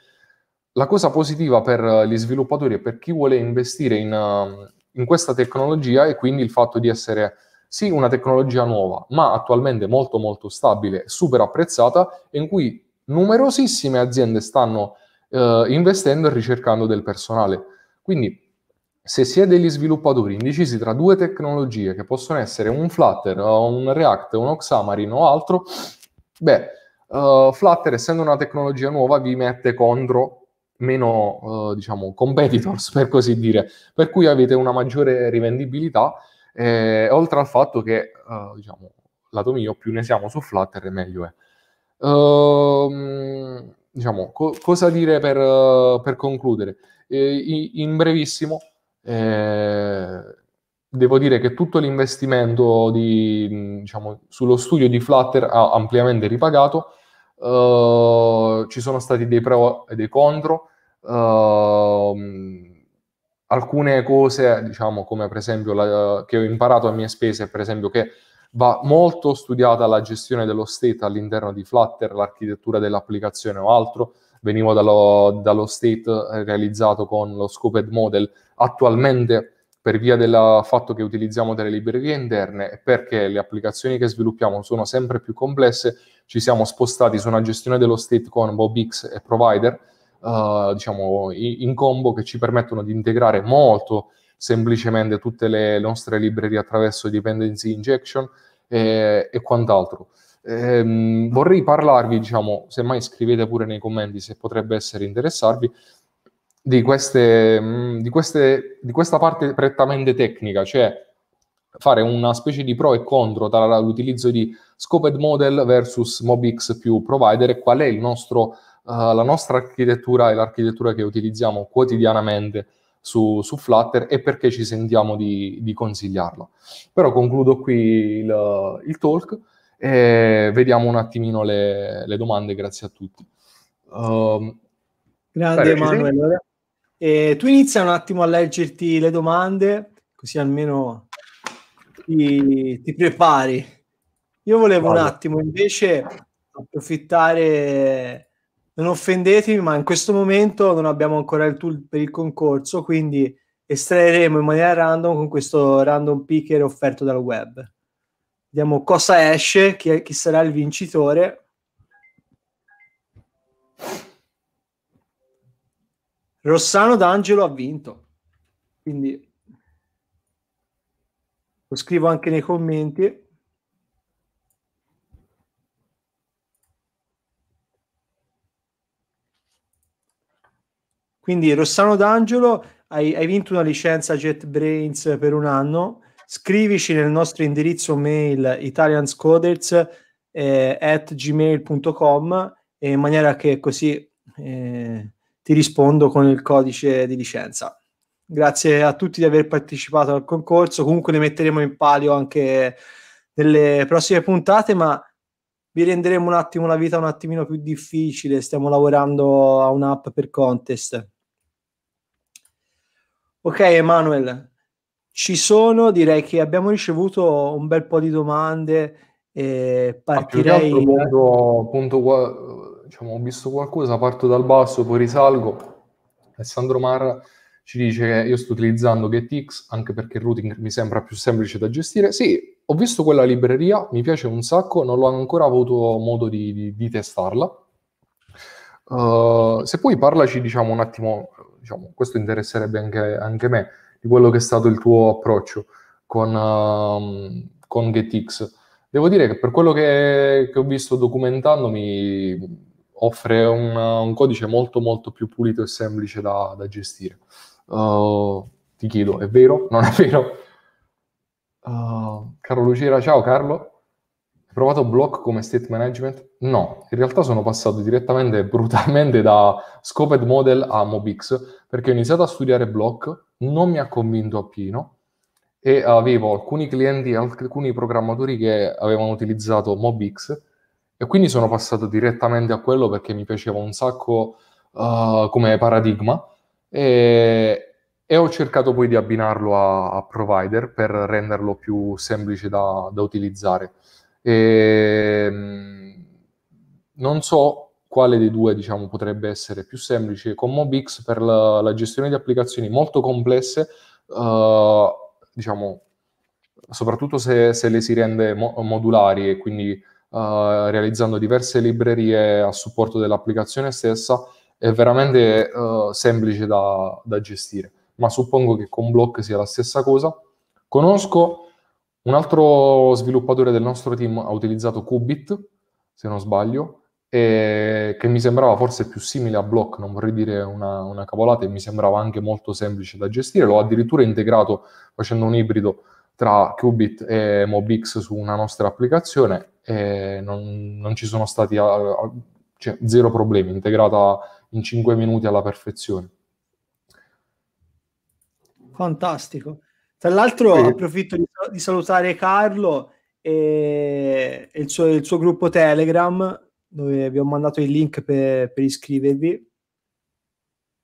Speaker 1: la cosa positiva per gli sviluppatori e per chi vuole investire in, in, questa tecnologia è quindi il fatto di essere sì una tecnologia nuova, ma attualmente molto molto stabile, super apprezzata in cui numerosissime aziende stanno investendo e ricercando del personale. Quindi se si è degli sviluppatori indecisi tra due tecnologie che possono essere un Flutter, un React, un Xamarin o altro, beh, uh, Flutter essendo una tecnologia nuova vi mette contro meno, uh, diciamo, competitors per così dire, per cui avete una maggiore rivendibilità, eh, oltre al fatto che, uh, diciamo, lato mio, più ne siamo su Flutter meglio è. Uh, diciamo, co- cosa dire per, per concludere? Eh, in brevissimo, eh, devo dire che tutto l'investimento di, diciamo, sullo studio di Flutter ha ampiamente ripagato. Uh, ci sono stati dei pro e dei contro. Uh, alcune cose, diciamo, come per esempio la, che ho imparato a mie spese, per esempio che va molto studiata la gestione dello state all'interno di Flutter, l'architettura dell'applicazione o altro. Venivo dallo, dallo state realizzato con lo scoped model Attualmente, per via del fatto che utilizziamo delle librerie interne e perché le applicazioni che sviluppiamo sono sempre più complesse, ci siamo spostati su una gestione dello state con BobX e Provider, uh, diciamo in combo, che ci permettono di integrare molto semplicemente tutte le nostre librerie attraverso dependency injection e, e quant'altro. Ehm, vorrei parlarvi, diciamo, semmai scrivete pure nei commenti se potrebbe essere interessarvi, di, queste, mm, di, queste, di questa parte prettamente tecnica, cioè fare una specie di pro e contro tra l'utilizzo di scoped model versus MobX più provider e qual è nostro, uh, la nostra architettura e l'architettura che utilizziamo quotidianamente su, su Flutter e perché ci sentiamo di, di consigliarla. Però concludo qui il, il, talk e vediamo un attimino le, le domande, grazie a tutti.
Speaker 2: Uh, Grande Emanuele. E tu inizia un attimo a leggerti le domande, così almeno ti, ti prepari. Io volevo vale. un attimo invece approfittare, non offendetemi, ma in questo momento non abbiamo ancora il tool per il concorso, quindi estraeremo in maniera random con questo random picker offerto dal web. Vediamo cosa esce, chi, chi sarà il vincitore Rossano D'Angelo ha vinto. Quindi lo scrivo anche nei commenti. Quindi Rossano D'Angelo, hai, hai vinto una licenza JetBrains per un anno. Scrivici nel nostro indirizzo mail italianscoders eh, at gmail.com in maniera che così eh, ti rispondo con il codice di licenza. Grazie a tutti di aver partecipato al concorso, comunque ne metteremo in palio anche nelle prossime puntate, ma vi renderemo un attimo la vita un attimino più difficile, stiamo lavorando a un'app per contest. Ok Emanuele, ci sono, direi che abbiamo ricevuto un bel po' di domande e partirei...
Speaker 1: Punto, punto, diciamo, ho visto qualcosa, parto dal basso, poi risalgo. Alessandro Marra ci dice che io sto utilizzando GetX anche perché il routing mi sembra più semplice da gestire. Sì, ho visto quella libreria, mi piace un sacco, non l'ho ancora avuto modo di, di, di testarla. Uh, se poi parlaci, diciamo, un attimo, diciamo, questo interesserebbe anche, anche, me, di quello che è stato il tuo approccio con, uh, con GetX. Devo dire che per quello che, che ho visto documentandomi offre un, un, codice molto molto più pulito e semplice da, da gestire. Uh, ti chiedo, è vero? Non è vero? Uh, Carlo Lucera, ciao Carlo. Provato Block come state management? No, in realtà sono passato direttamente, brutalmente da Scoped Model a Mobix, perché ho iniziato a studiare Block, non mi ha convinto appieno, e avevo alcuni clienti, alcuni programmatori che avevano utilizzato Mobix, e quindi sono passato direttamente a quello perché mi piaceva un sacco uh, come paradigma, e, e ho cercato poi di abbinarlo a, a provider per renderlo più semplice da, da utilizzare. E, ehm, non so quale dei due diciamo, potrebbe essere più semplice. Con Mobix per la, la gestione di applicazioni molto complesse, uh, diciamo, soprattutto se, se, le si rende mo- modulari e quindi uh, realizzando diverse librerie a supporto dell'applicazione stessa, è veramente uh, semplice da, da gestire ma suppongo che con Block sia la stessa cosa. Conosco un altro sviluppatore del nostro team ha utilizzato Qubit, se non sbaglio, e che mi sembrava forse più simile a Block, non vorrei dire una, una cavolata, e mi sembrava anche molto semplice da gestire. L'ho addirittura integrato facendo un ibrido tra Qubit e Mobix su una nostra applicazione e non, non ci sono stati cioè, zero problemi, integrata in 5 minuti alla perfezione.
Speaker 2: Fantastico. Tra l'altro sì. approfitto di, di, salutare Carlo e, e il, suo, il, suo, gruppo Telegram dove vi ho mandato il link per, per iscrivervi.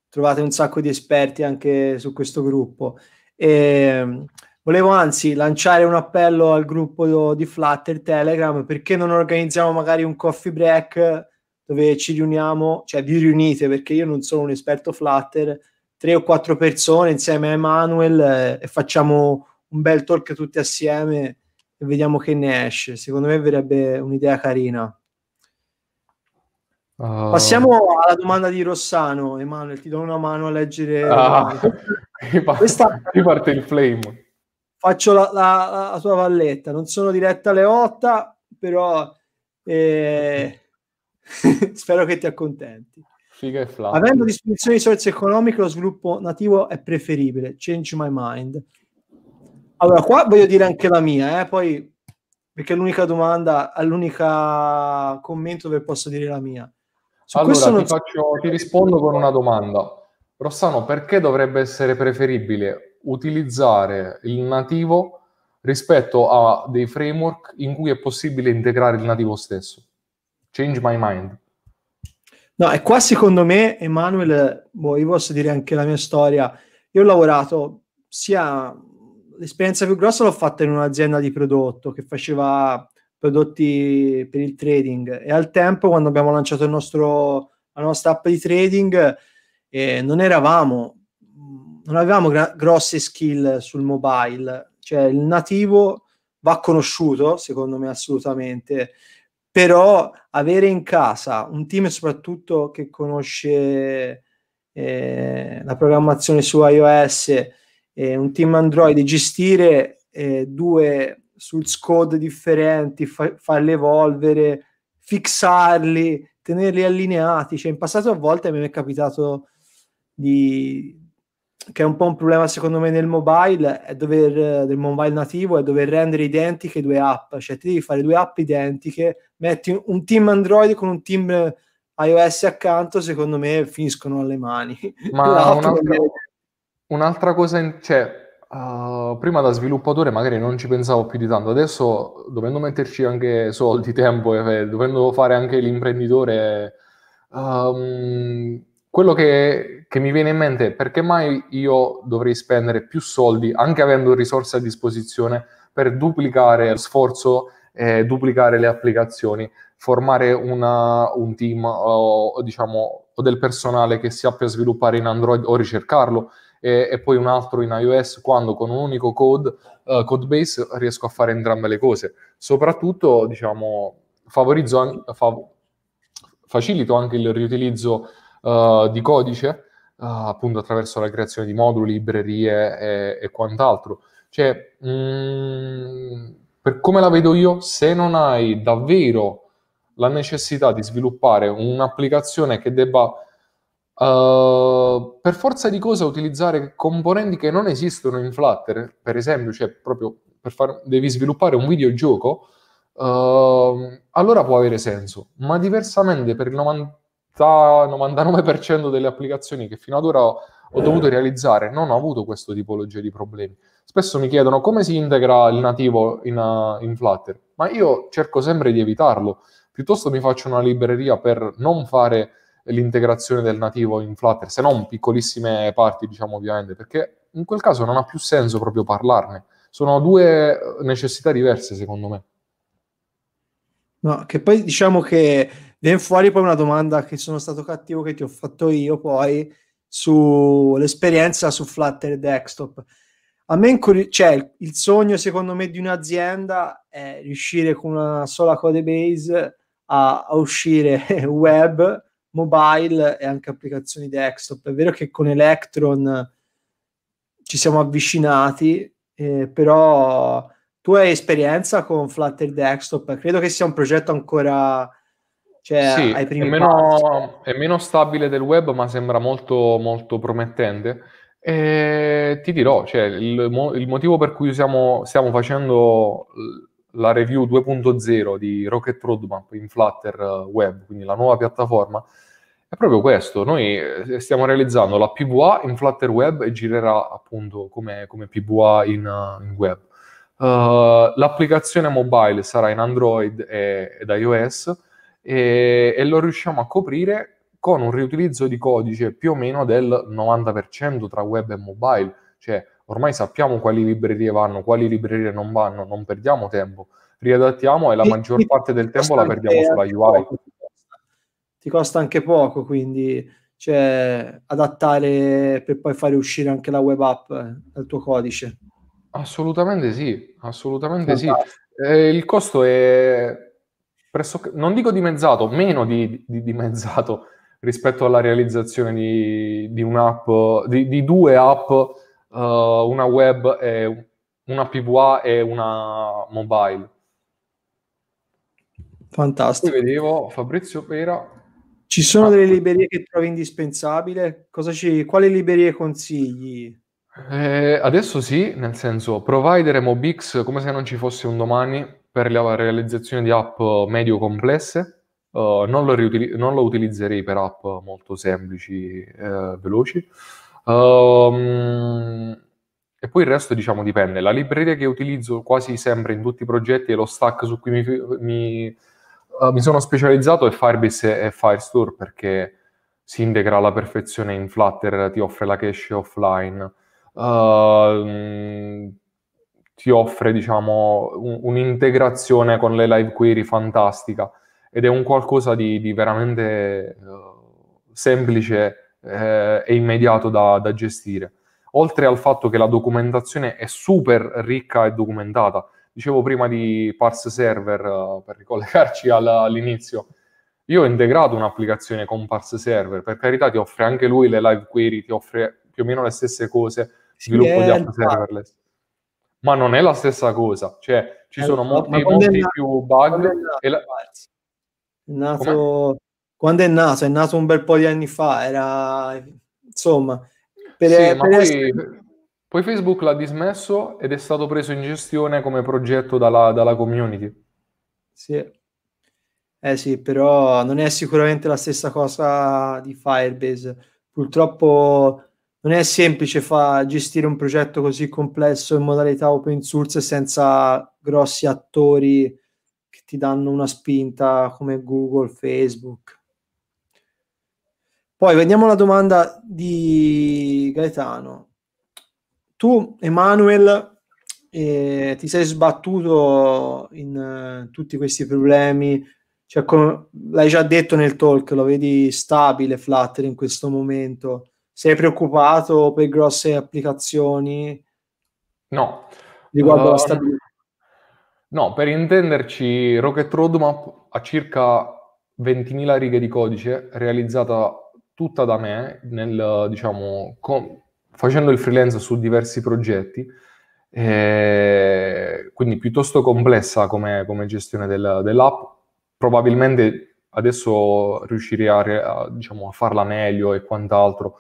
Speaker 2: Trovate un sacco di esperti anche su questo gruppo. E, volevo anzi lanciare un appello al gruppo di Flutter Telegram perché non organizziamo magari un coffee break dove ci riuniamo, cioè vi riunite perché io non sono un esperto Flutter tre o quattro persone insieme a Emanuel eh, e facciamo un bel talk tutti assieme e vediamo che ne esce. Secondo me verrebbe un'idea carina. Uh... Passiamo alla domanda di Rossano. Emanuele, ti do una mano a leggere. Ah,
Speaker 1: Questa... parte il flame.
Speaker 2: Faccio la, la, la, tua valletta. Non sono diretta alle 8, però eh... spero che ti accontenti.
Speaker 1: Figa e flat.
Speaker 2: Avendo disposizione risorse economiche, lo sviluppo nativo è preferibile. Change my mind. Allora, qua voglio dire anche la mia, eh, poi perché è l'unica domanda, è l'unica commento dove posso dire la mia.
Speaker 1: Su allora, ti, faccio, ti rispondo con una domanda. Rossano, perché dovrebbe essere preferibile utilizzare il nativo rispetto a dei framework in cui è possibile integrare il nativo stesso? Change my mind.
Speaker 2: No, e qua secondo me, Emanuele, boh, io posso dire anche la mia storia. Io ho lavorato sia l'esperienza più grossa l'ho fatta in un'azienda di prodotto che faceva prodotti per il trading. E al tempo quando abbiamo lanciato nostro, la nostra app di trading eh, non eravamo non avevamo gra- grosse skill sul mobile. Cioè il nativo va conosciuto secondo me assolutamente però avere in casa un team soprattutto che conosce eh, la programmazione su iOS, eh, un team Android, gestire eh, due source code differenti, fa- farli evolvere, fissarli, tenerli allineati. Cioè, in passato a volte mi è capitato di, che è un po' un problema secondo me nel mobile, è dover, del mobile nativo, è dover rendere identiche due app, cioè ti devi fare due app identiche, metti un team Android con un team iOS accanto, secondo me finiscono alle mani.
Speaker 1: Ma un'altra, un'altra, cosa, in, cioè, uh, prima da sviluppatore magari non ci pensavo più di tanto, adesso dovendo metterci anche soldi, tempo, e dovendo fare anche l'imprenditore... Um, quello che, che, mi viene in mente è perché mai io dovrei spendere più soldi, anche avendo risorse a disposizione, per duplicare lo sforzo e duplicare le applicazioni. formare una, un team o, diciamo, o del personale che sappia sviluppare in Android o ricercarlo e, e, poi un altro in iOS quando con un unico code, uh, code base riesco a fare entrambe le cose. Soprattutto, diciamo, favorizzo, fa, facilito anche il riutilizzo uh, di codice uh, appunto attraverso la creazione di moduli, librerie e, e quant'altro. Cioè, mh, mm, per come la vedo io, se non hai davvero la necessità di sviluppare un'applicazione che debba uh, per forza di cosa utilizzare componenti che non esistono in Flutter, per esempio, cioè proprio per fare, devi sviluppare un videogioco, uh, allora può avere senso, ma diversamente per il 90, 99% delle applicazioni che fino ad ora ho dovuto realizzare non ho avuto questo tipologia di problemi. Spesso mi chiedono come si integra il nativo in, uh, in Flutter, ma io cerco sempre di evitarlo piuttosto mi faccio una libreria per non fare l'integrazione del nativo in Flutter, se non piccolissime parti, diciamo ovviamente, perché in quel caso non ha più senso proprio parlarne. Sono due necessità diverse, secondo me.
Speaker 2: No, che poi diciamo che viene fuori poi una domanda che sono stato cattivo che ti ho fatto io poi sull'esperienza su Flutter Desktop. A me incur- cioè, il sogno secondo me di un'azienda è riuscire con una sola code base a, a uscire web, mobile e anche applicazioni desktop. È vero che con Electron ci siamo avvicinati, eh, però tu hai esperienza con Flutter Desktop, credo che sia un progetto ancora...
Speaker 1: Cioè, sì, è meno, è meno, stabile del web, ma sembra molto, molto promettente. E ti dirò, cioè, il, il, motivo per cui siamo, stiamo facendo la review 2.0 di Rocket Roadmap in Flutter eh, Web, quindi la nuova piattaforma, è proprio questo. Noi eh, stiamo realizzando la PVA in Flutter Web e girerà appunto come, come PVA in, uh, in web. Uh, l'applicazione mobile sarà in Android e, ed iOS e, e, lo riusciamo a coprire con un riutilizzo di codice più o meno del 90% tra web e mobile, cioè ormai sappiamo quali librerie vanno, quali librerie non vanno, non perdiamo tempo, riadattiamo e la maggior parte del tempo la perdiamo sulla UI.
Speaker 2: Ti costa anche poco, quindi cioè, adattare per poi fare uscire anche la web app dal tuo codice.
Speaker 1: Assolutamente sì, assolutamente sì. Eh, il costo è pressoché, non dico dimezzato, meno di, di dimezzato rispetto alla realizzazione di, di un'app, di, di due app uh, una web, e una PVA e una mobile.
Speaker 2: Fantastico.
Speaker 1: Poi vedevo Fabrizio Pera.
Speaker 2: Ci sono ah, delle librerie che trovi indispensabili? Ci, quali librerie consigli?
Speaker 1: Eh, adesso sì, nel senso, provider e MobX come se non ci fosse un domani per la realizzazione di app medio complesse. Uh, non, lo riutili- non, lo utilizzerei per app molto semplici e eh, veloci. Um, e poi il resto, diciamo, dipende. La libreria che utilizzo quasi sempre in tutti i progetti e lo stack su cui mi, mi, uh, mi sono specializzato è Firebase e Firestore perché si integra alla perfezione in Flutter, ti offre la cache offline, uh, ti offre, diciamo, un, un'integrazione con le live query fantastica ed è un qualcosa di, di veramente uh, semplice eh, e immediato da, da, gestire. Oltre al fatto che la documentazione è super ricca e documentata. Dicevo prima di parse server, uh, per ricollegarci all'inizio, io ho integrato un'applicazione con parse server, per carità ti offre anche lui le live query, ti offre più o meno le stesse cose, sviluppo di app serverless. Ma non è la stessa cosa, cioè ci sono molti, molti più bug. È
Speaker 2: la... nato quando è nato? È nato un bel po' di anni fa, era insomma...
Speaker 1: Per, sì, per poi, essere... poi, Facebook l'ha dismesso ed è stato preso in gestione come progetto dalla, dalla community.
Speaker 2: Sì. Eh sì, però non è sicuramente la stessa cosa di Firebase. Purtroppo non è semplice fa, gestire un progetto così complesso in modalità open source senza grossi attori che ti danno una spinta come Google, Facebook. Poi vediamo la domanda di Gaetano. Tu, Emanuel, eh, ti sei sbattuto in uh, tutti questi problemi cioè, come l'hai già detto nel talk, lo vedi stabile Flutter in questo momento? Sei preoccupato per grosse applicazioni?
Speaker 1: No.
Speaker 2: Riguardo uh, la stabilità?
Speaker 1: No, per intenderci, Rocket Roadmap ha circa 20.000 righe di codice realizzata tutta da me, nel, diciamo, con, facendo il freelance su diversi progetti, eh, quindi piuttosto complessa come, come gestione del, dell'app. Probabilmente adesso riuscirei a, a, diciamo, a farla meglio e quant'altro,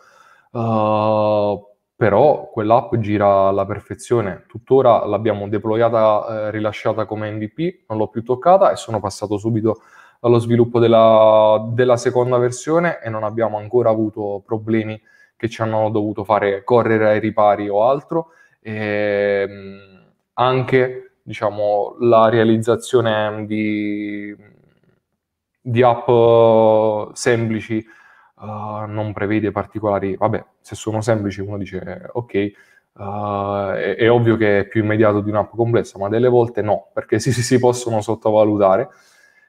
Speaker 1: uh, però quell'app gira alla perfezione. Tuttora l'abbiamo deployata, eh, rilasciata come MVP, non l'ho più toccata e sono passato subito allo sviluppo della, della seconda versione e non abbiamo ancora avuto problemi che ci hanno dovuto fare correre ai ripari o altro. E, ehm, anche diciamo, la realizzazione di, di app semplici uh, non prevede particolari, vabbè, se sono semplici uno dice ok, uh, è, è, ovvio che è più immediato di un'app complessa, ma delle volte no, perché si, si possono sottovalutare.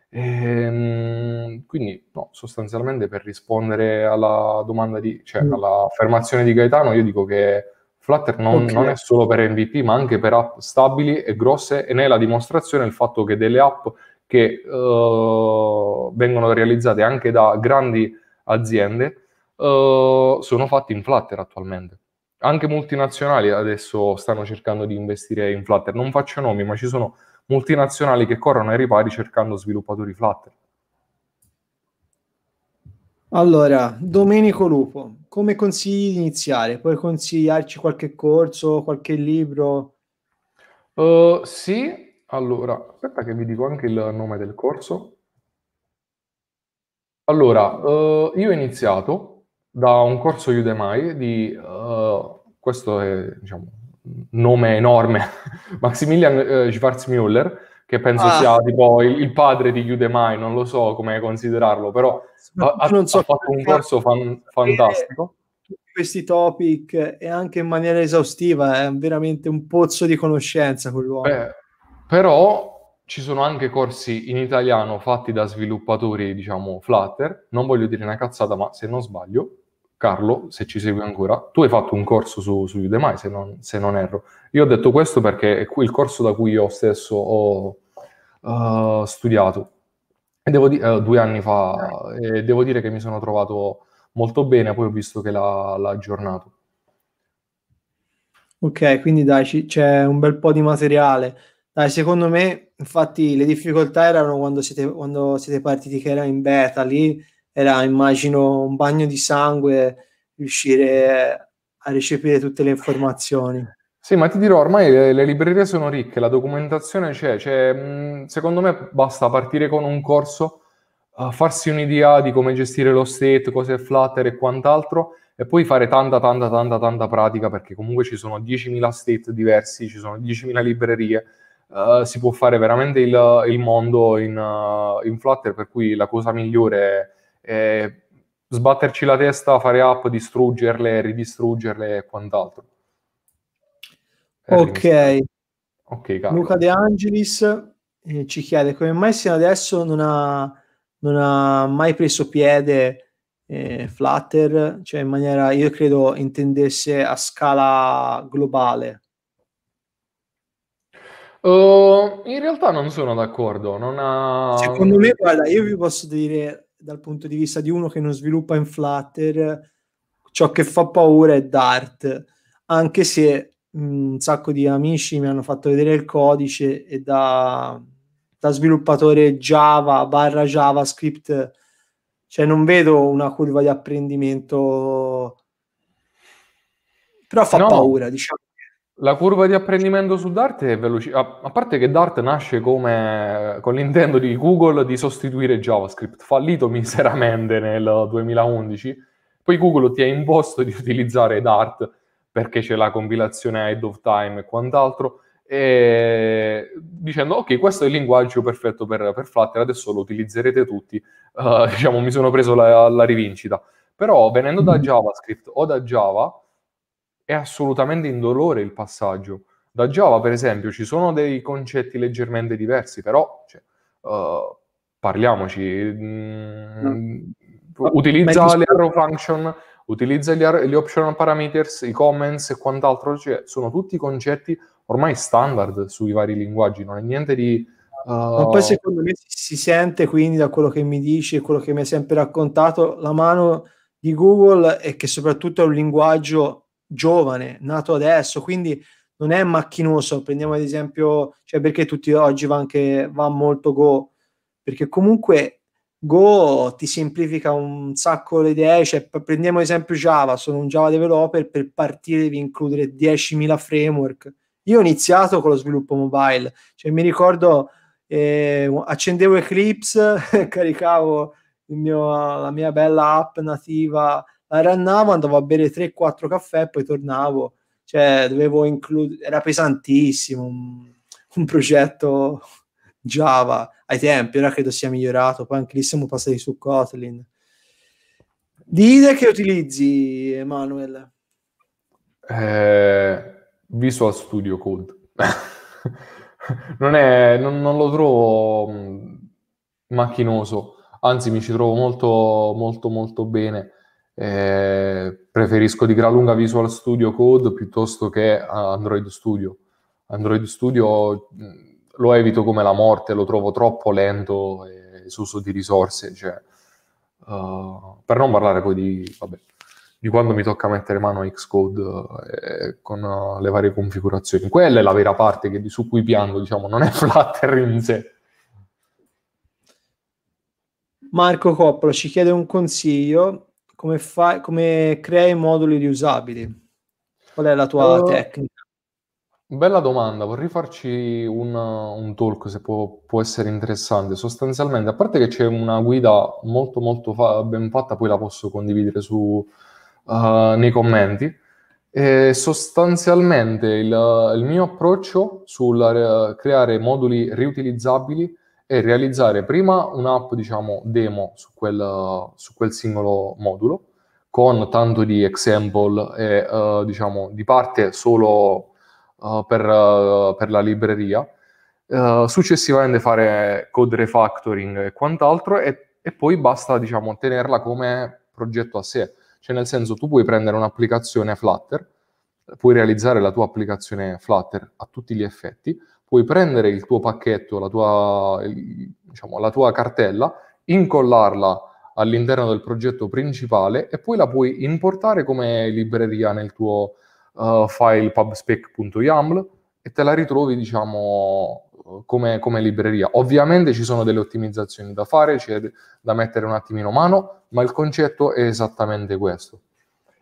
Speaker 1: E, ehm, quindi, no, sostanzialmente per rispondere alla domanda di, cioè mm. all'affermazione di Gaetano, io dico che Flutter non, okay. non, è solo per MVP, ma anche per app stabili e grosse, e ne è la dimostrazione il fatto che delle app che uh, vengono realizzate anche da grandi aziende uh, sono fatte in Flutter attualmente. Anche multinazionali adesso stanno cercando di investire in Flutter. Non faccio nomi, ma ci sono multinazionali che corrono ai ripari cercando sviluppatori Flutter.
Speaker 2: Allora, Domenico Lupo, come consigli di iniziare? Puoi consigliarci qualche corso, qualche libro?
Speaker 1: Uh, sì, allora, aspetta che vi dico anche il nome del corso. Allora, uh, io ho iniziato da un corso Udemy di, uh, questo è, diciamo, nome enorme, Maximilian uh, Schwarzmüller, che penso ah. sia tipo il, il, padre di Udemy, non lo so come considerarlo, però ha, ha, so ha fatto un corso fan, fantastico.
Speaker 2: Questi topic e anche in maniera esaustiva è veramente un pozzo di conoscenza quell'uomo. Beh,
Speaker 1: però ci sono anche corsi in italiano fatti da sviluppatori, diciamo, Flutter, non voglio dire una cazzata, ma se non sbaglio, Carlo, se ci segui ancora, tu hai fatto un corso su, su Udemy, se non, se non, erro. Io ho detto questo perché è il corso da cui io stesso ho uh, studiato, di- uh, due anni fa, e devo dire che mi sono trovato molto bene, poi ho visto che l'ha, l'ha aggiornato.
Speaker 2: Ok, quindi dai, c- c'è un bel po' di materiale. Dai, secondo me, infatti, le difficoltà erano quando siete, quando siete partiti che era in beta, lì era immagino un bagno di sangue riuscire a recepire tutte le informazioni.
Speaker 1: Sì, ma ti dirò, ormai le, le librerie sono ricche, la documentazione c'è, cioè, secondo me basta partire con un corso, uh, farsi un'idea di come gestire lo state, cos'è Flutter e quant'altro, e poi fare tanta, tanta, tanta, tanta pratica, perché comunque ci sono 10.000 state diversi, ci sono 10.000 librerie, uh, si può fare veramente il, il mondo in, uh, in Flutter, per cui la cosa migliore è eh, sbatterci la testa, fare app, distruggerle, ridistruggerle e quant'altro.
Speaker 2: Ok. okay Luca De Angelis eh, ci chiede come mai sino adesso non ha, non ha mai preso piede eh, Flutter, cioè in maniera, io credo, intendesse a scala globale.
Speaker 1: Uh, in realtà non sono d'accordo. Non ha...
Speaker 2: Secondo me, guarda, io vi posso dire dal punto di vista di uno che non sviluppa in Flutter, ciò che fa paura è Dart, anche se un sacco di amici mi hanno fatto vedere il codice e da, da sviluppatore Java barra JavaScript, cioè non vedo una curva di apprendimento, però fa no. paura, diciamo.
Speaker 1: La curva di apprendimento su Dart è a, a parte che Dart nasce come con l'intento di Google di sostituire JavaScript, fallito miseramente nel 2011, poi Google ti ha imposto di utilizzare Dart perché c'è la compilazione ahead of time e quant'altro, e dicendo ok, questo è il linguaggio perfetto per, per Flutter, adesso lo utilizzerete tutti, uh, diciamo mi sono preso la, la rivincita. Però venendo da mm-hmm. JavaScript o da Java, è assolutamente indolore il passaggio. Da Java, per esempio, ci sono dei concetti leggermente diversi, però cioè, uh, parliamoci, mm, no. utilizza le arrow function, utilizza gli, gli, optional parameters, i comments e quant'altro, cioè, sono tutti concetti ormai standard sui vari linguaggi, non è niente di...
Speaker 2: Uh... Ma poi secondo me si sente quindi da quello che mi dici e quello che mi hai sempre raccontato, la mano di Google è che soprattutto è un linguaggio giovane, nato adesso, quindi non è macchinoso. Prendiamo ad esempio, cioè perché tutti oggi va anche va molto Go, perché comunque Go ti semplifica un sacco le idee, cioè prendiamo ad esempio Java, sono un Java developer, per partire devi includere 10.000 framework. Io ho iniziato con lo sviluppo mobile, cioè mi ricordo eh, accendevo Eclipse, caricavo mio, la mia bella app nativa, la rannavo, andavo a bere 3-4 caffè, poi tornavo, cioè dovevo includere, era pesantissimo un, un progetto Java ai tempi, ora credo sia migliorato, poi anche lì siamo passati su Kotlin. Di idee che utilizzi, Emanuele?
Speaker 1: Eh, Visual Studio Code. non, è, non, non, lo trovo macchinoso, anzi mi ci trovo molto, molto, molto bene. Eh, preferisco di gran lunga Visual Studio Code piuttosto che Android Studio. Android Studio lo evito come la morte, lo trovo troppo lento e esuso di risorse, cioè, uh, per non parlare poi di, vabbè, di, quando mi tocca mettere mano a Xcode eh, con uh, le varie configurazioni. Quella è la vera parte che, su cui piango, diciamo, non è Flutter in sé.
Speaker 2: Marco Coppola ci chiede un consiglio, come, fai, come crei moduli riusabili? Qual è la tua uh, tecnica?
Speaker 1: Bella domanda, vorrei farci un, un talk se può, può essere interessante. Sostanzialmente, a parte che c'è una guida molto molto fa- ben fatta, poi la posso condividere su, uh, nei commenti. E sostanzialmente il, il mio approccio sul uh, creare moduli riutilizzabili è realizzare prima un'app, diciamo, demo su quel, su quel singolo modulo, con tanto di example e, uh, diciamo, di parte solo uh, per, uh, per, la libreria, successivamente fare code refactoring e quant'altro e, e, poi basta diciamo tenerla come progetto a sé. Cioè nel senso tu puoi prendere un'applicazione Flutter, puoi realizzare la tua applicazione Flutter a tutti gli effetti, puoi prendere il tuo pacchetto, la tua, diciamo, la tua cartella, incollarla all'interno del progetto principale e poi la puoi importare come libreria nel tuo, uh, file pubspec.yaml e te la ritrovi, diciamo, come, come, libreria. Ovviamente ci sono delle ottimizzazioni da fare, c'è da mettere un attimino mano, ma il concetto è esattamente questo.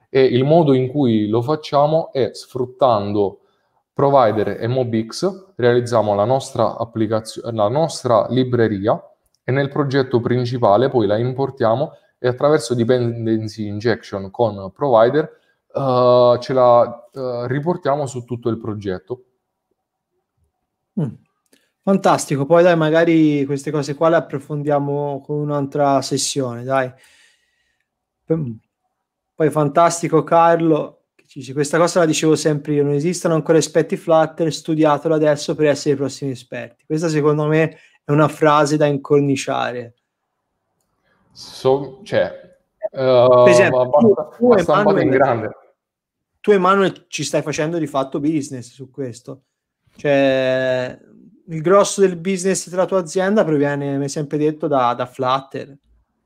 Speaker 1: E il modo in cui lo facciamo è sfruttando provider e MobX, realizziamo la nostra, applicazione, la nostra libreria e nel progetto principale poi la importiamo e attraverso dependency injection con provider uh, ce la uh, riportiamo su tutto il progetto.
Speaker 2: Mm. Fantastico, poi dai, magari queste cose qua le approfondiamo con un'altra sessione, dai. Poi fantastico Carlo, questa cosa la dicevo sempre io, non esistono ancora esperti Flutter, studiatelo adesso per essere i prossimi esperti. Questa secondo me è una frase da incorniciare.
Speaker 1: So, cioè, uh, per esempio, tu, tu, Emanuele, in grande
Speaker 2: tu Emanuele ci stai facendo di fatto business su questo. Cioè, il grosso del business della tua azienda proviene, mi hai sempre detto, da, da Flutter.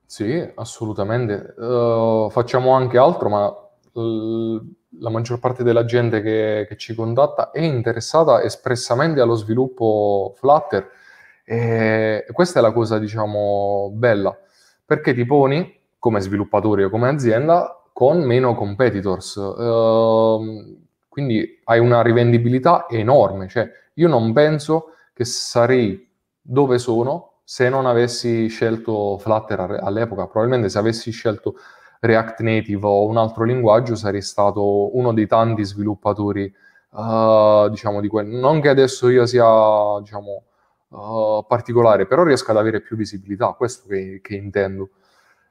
Speaker 1: Sì, assolutamente. Uh, facciamo anche altro, ma uh, la maggior parte della gente che, che, ci contatta è interessata espressamente allo sviluppo Flutter. E questa è la cosa, diciamo, bella, perché ti poni come sviluppatore o come azienda con meno competitors. Uh, quindi hai una rivendibilità enorme. Cioè, io non penso che sarei dove sono se non avessi scelto Flutter all'epoca. Probabilmente se avessi scelto React Native o un altro linguaggio sarei stato uno dei tanti sviluppatori, uh, diciamo, di quel... Non che adesso io sia, diciamo, uh, particolare, però riesco ad avere più visibilità, questo che, che intendo.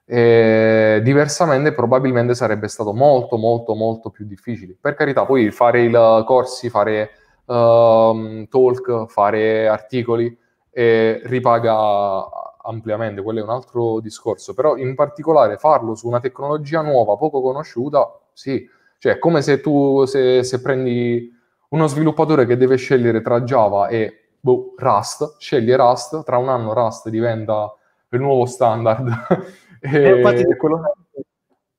Speaker 1: Eh, diversamente probabilmente sarebbe stato molto molto molto più difficile. Per carità, poi fare i corsi, fare uh, talk, fare articoli eh, ripaga ampliamente, quello è un altro discorso, però in particolare farlo su una tecnologia nuova, poco conosciuta, sì, cioè è come se tu se, se prendi uno sviluppatore che deve scegliere tra Java e boh, Rust, sceglie Rust, tra un anno Rust diventa il nuovo standard.
Speaker 2: e, eh, infatti, quello...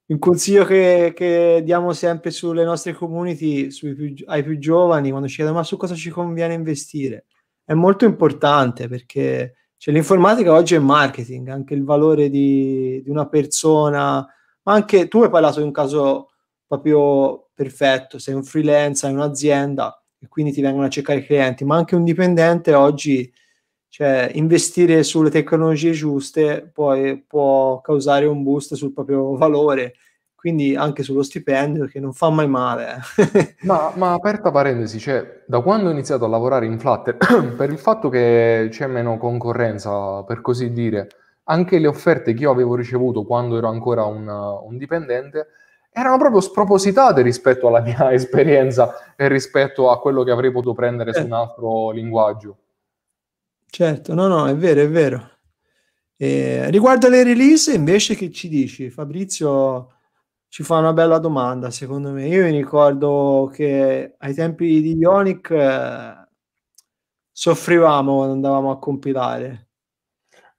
Speaker 2: Un consiglio che, che, diamo sempre sulle nostre community più, ai più giovani quando ci chiedono ma su cosa ci conviene investire è molto importante perché cioè, l'informatica oggi è marketing, anche il valore di, di, una persona, ma anche tu hai parlato di un caso proprio perfetto, sei un freelance, hai un'azienda e quindi ti vengono a cercare i clienti, ma anche un dipendente oggi, cioè, investire sulle tecnologie giuste poi può causare un boost sul proprio valore quindi anche sullo stipendio che non fa mai male.
Speaker 1: Eh. ma, ma, aperta parentesi, cioè, da quando ho iniziato a lavorare in Flutter, per il fatto che c'è meno concorrenza, per così dire, anche le offerte che io avevo ricevuto quando ero ancora un, un dipendente erano proprio spropositate rispetto alla mia esperienza e rispetto a quello che avrei potuto prendere eh. su un altro linguaggio.
Speaker 2: Certo, no, no, è vero, è vero. E riguardo alle release, invece, che ci dici, Fabrizio? Ci fa una bella domanda, secondo me. Io mi ricordo che ai tempi di Ionic eh, soffrivamo quando andavamo a compilare.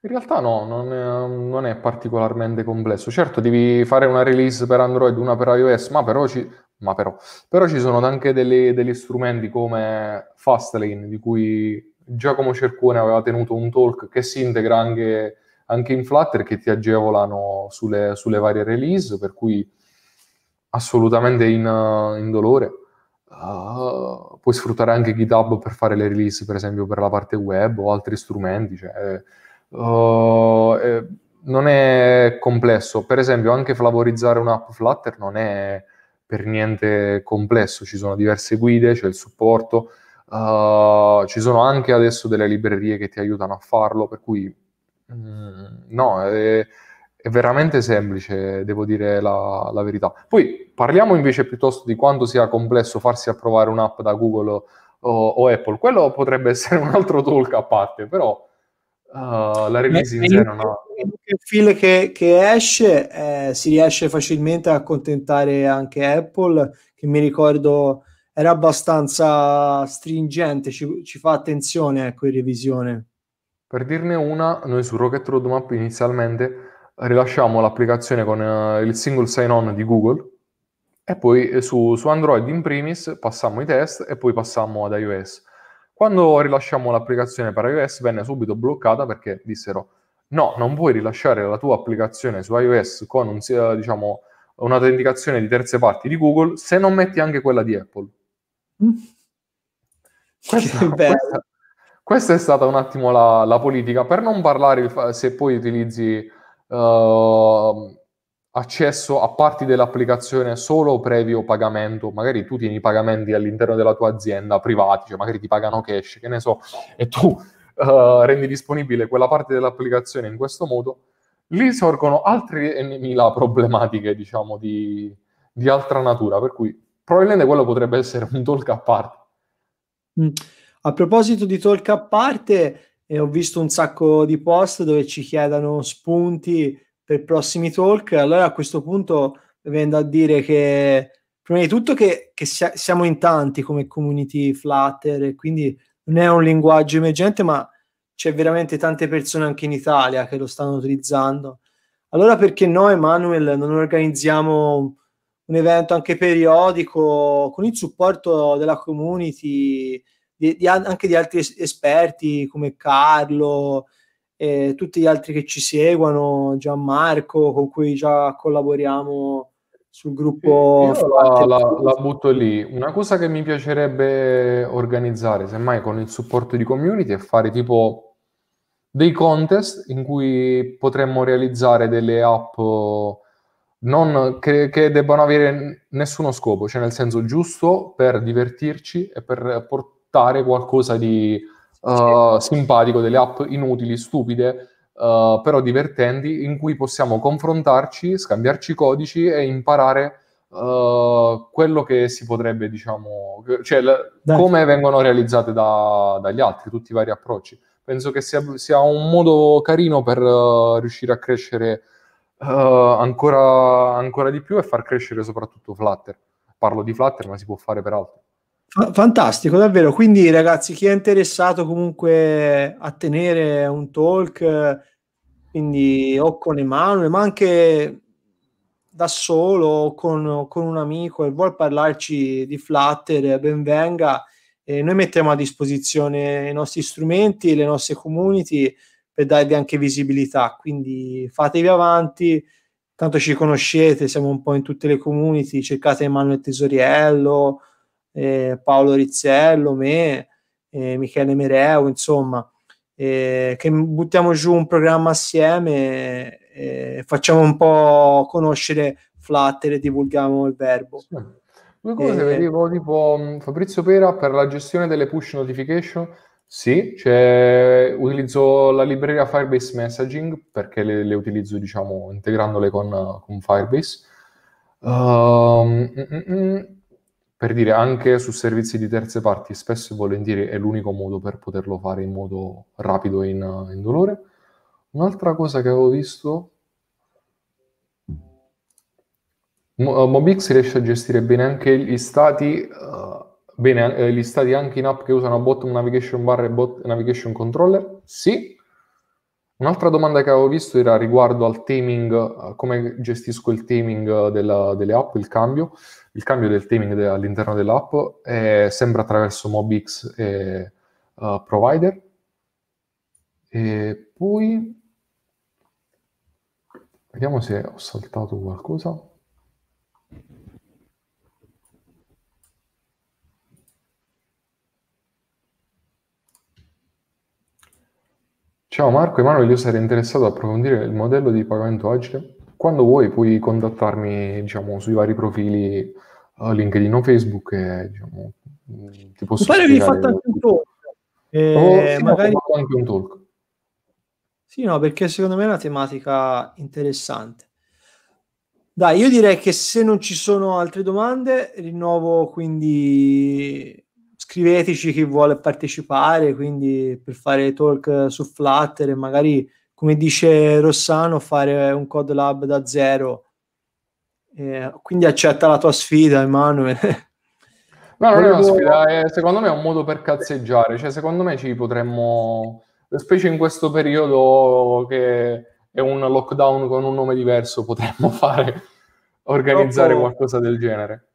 Speaker 1: In realtà no, non è, non è, particolarmente complesso. Certo, devi fare una release per Android, una per iOS, ma però ci, ma però, però ci sono anche delle, degli strumenti come Fastlane, di cui Giacomo Cercone aveva tenuto un talk che si integra anche, anche in Flutter, che ti agevolano sulle, sulle varie release, per cui assolutamente in, in dolore. Uh, puoi sfruttare anche GitHub per fare le release, per esempio per la parte web o altri strumenti. Cioè, uh, eh, non è complesso. Per esempio, anche favorizzare un'app Flutter non è per niente complesso. Ci sono diverse guide, c'è il supporto. Uh, ci sono anche adesso delle librerie che ti aiutano a farlo, per cui mm, no, è, è veramente semplice, devo dire la, la, verità. Poi parliamo invece piuttosto di quanto sia complesso farsi approvare un'app da Google o, o Apple. Quello potrebbe essere un altro talk a parte, però uh, la release in sé non ha...
Speaker 2: Il file che, che esce eh, si riesce facilmente a accontentare anche Apple, che mi ricordo era abbastanza stringente, ci, ci fa attenzione ecco, in revisione.
Speaker 1: Per dirne una, noi su Rocket Roadmap inizialmente rilasciamo l'applicazione con uh, il single sign-on di Google e poi eh, su, su, Android in primis passammo i test e poi passammo ad iOS. Quando rilasciamo l'applicazione per iOS venne subito bloccata perché dissero no, non puoi rilasciare la tua applicazione su iOS con un, diciamo, un'autenticazione di terze parti di Google se non metti anche quella di Apple. Mm. Questa, questa, questa, è stata un attimo la, la politica, per non parlare se poi utilizzi uh, accesso a parti dell'applicazione solo previo pagamento, magari tu tieni i pagamenti all'interno della tua azienda privati, cioè magari ti pagano cash, che ne so, e tu uh, rendi disponibile quella parte dell'applicazione in questo modo, lì sorgono altre mila problematiche, diciamo, di, di altra natura, per cui probabilmente quello potrebbe essere un talk a parte.
Speaker 2: Mm. A proposito di talk a parte, e ho visto un sacco di post dove ci chiedono spunti per prossimi talk. Allora a questo punto vengo a dire che prima di tutto che, che siamo in tanti come community Flutter e quindi non è un linguaggio emergente, ma c'è veramente tante persone anche in Italia che lo stanno utilizzando. Allora perché noi, Manuel, non organizziamo un evento anche periodico con il supporto della community? Di, di, anche di altri esperti come Carlo e tutti gli altri che ci seguono, Gianmarco con cui già collaboriamo sul gruppo.
Speaker 1: La, la, la, butto lì. Una cosa che mi piacerebbe organizzare, semmai con il supporto di community, è fare tipo dei contest in cui potremmo realizzare delle app non, che, che, debbano avere nessuno scopo, cioè nel senso giusto per divertirci e per portare portare qualcosa di uh, simpatico, delle app inutili, stupide, uh, però divertenti, in cui possiamo confrontarci, scambiarci codici e imparare uh, quello che si potrebbe, diciamo, cioè le, come vengono realizzate da, dagli altri, tutti i vari approcci. penso che sia, sia un modo carino per uh, riuscire a crescere uh, ancora, ancora di più e far crescere soprattutto Flutter. Parlo di Flutter, ma si può fare per altro.
Speaker 2: Fantastico, davvero. Quindi, ragazzi, chi è interessato comunque a tenere un talk, quindi o con Emanuele, ma anche da solo o con, con, un amico e vuol parlarci di Flutter, ben venga. E noi mettiamo a disposizione i nostri strumenti, le nostre community per darvi anche visibilità. Quindi fatevi avanti, tanto ci conoscete, siamo un po' in tutte le community, cercate Emanuele Tesoriello eh, Paolo Rizzello, me, eh, Michele Mereu, insomma, eh, che buttiamo giù un programma assieme e facciamo un po' conoscere Flutter e divulghiamo il verbo.
Speaker 1: Due cose, vedevo tipo mm, Fabrizio Pera per la gestione delle push notification. Sì, cioè, utilizzo la libreria Firebase Messaging perché le, le utilizzo, diciamo, integrandole con, con Firebase. Um, mm, mm, per dire anche su servizi di terze parti, spesso e volentieri è l'unico modo per poterlo fare in modo rapido e in, in dolore. Un'altra cosa che avevo visto, Mo, uh, Mobix riesce a gestire bene anche gli stati, uh, bene, eh, gli stati anche in app che usano bottom navigation bar e bot navigation controller? Sì. Un'altra domanda che avevo visto era riguardo al taming, come gestisco il taming della, delle app, il cambio il cambio del theming de- all'interno dell'app è sempre attraverso MobX e uh, Provider. E poi vediamo se ho saltato qualcosa. Ciao Marco, Emanuele, io sarei interessato ad approfondire il modello di pagamento agile. Quando vuoi puoi contattarmi diciamo, sui vari profili uh, LinkedIn o Facebook e diciamo,
Speaker 2: ti posso Mi pare che hai fatto anche un talk.
Speaker 1: Eh, oh, sì, magari... fatto anche un talk.
Speaker 2: Sì, no, perché secondo me è una tematica interessante. Dai, io direi che se non ci sono altre domande, rinnovo quindi scriveteci chi vuole partecipare, quindi per fare talk su Flutter e magari, come dice Rossano, fare un code lab da zero eh, quindi accetta la tua sfida, Emanuele.
Speaker 1: No, non è una sfida, è, secondo me è un modo per cazzeggiare, cioè secondo me ci potremmo, specie in questo periodo che è un lockdown con un nome diverso, potremmo fare, organizzare Troppo... qualcosa del genere.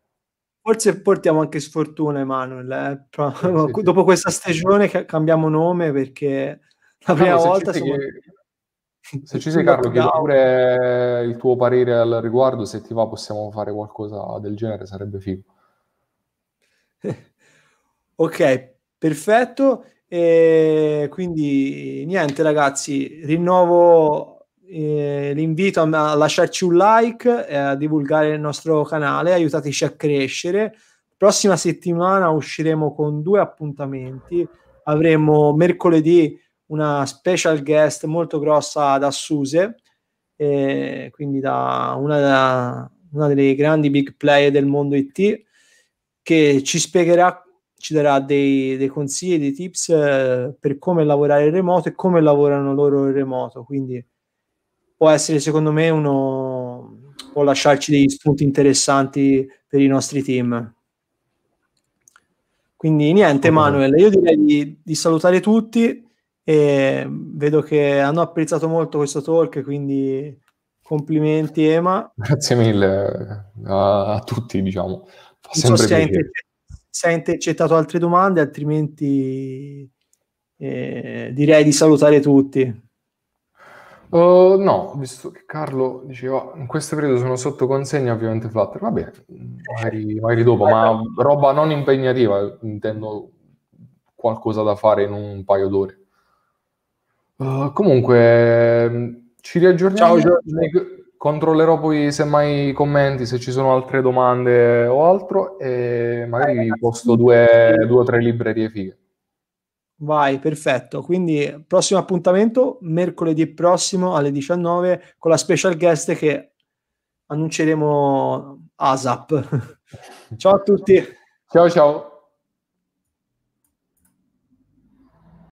Speaker 2: Forse portiamo anche sfortuna, Emanuele, eh? Però, sì, sì, dopo sì. questa stagione cambiamo nome perché la prima no, volta... Siamo... Che
Speaker 1: se ci sei Carlo, chiedo pure il tuo parere al riguardo, se ti va possiamo fare qualcosa del genere, sarebbe figo.
Speaker 2: ok, perfetto. E quindi niente ragazzi, rinnovo eh, l'invito a, lasciarci un like e a divulgare il nostro canale, aiutateci a crescere. Prossima settimana usciremo con due appuntamenti. Avremo mercoledì una special guest molto grossa da Suse, eh, quindi da una, da una, delle grandi big player del mondo IT, che ci spiegherà, ci darà dei, dei consigli, dei tips eh, per come lavorare in remoto e come lavorano loro in remoto. Quindi può essere, secondo me, uno può lasciarci degli spunti interessanti per i nostri team. Quindi niente, Manuel, io direi di, di salutare tutti e vedo che hanno apprezzato molto questo talk, quindi complimenti Ema.
Speaker 1: Grazie mille a, a tutti, diciamo.
Speaker 2: Non so se hai, se hai intercettato altre domande, altrimenti eh, direi di salutare tutti.
Speaker 1: Uh, no, visto che Carlo diceva in questo periodo sono sotto consegna, ovviamente Flutter, va bene, magari, magari dopo, ma roba non impegnativa, intendo qualcosa da fare in un paio d'ore. Uh, comunque, ci riaggiorniamo. Ciao, Controllerò poi semmai i commenti, se ci sono altre domande o altro, e magari vi posto due, due o tre librerie fighe.
Speaker 2: Vai, perfetto. Quindi, prossimo appuntamento mercoledì prossimo alle 19 con la special guest che annunceremo ASAP. ciao a tutti.
Speaker 1: Ciao, ciao.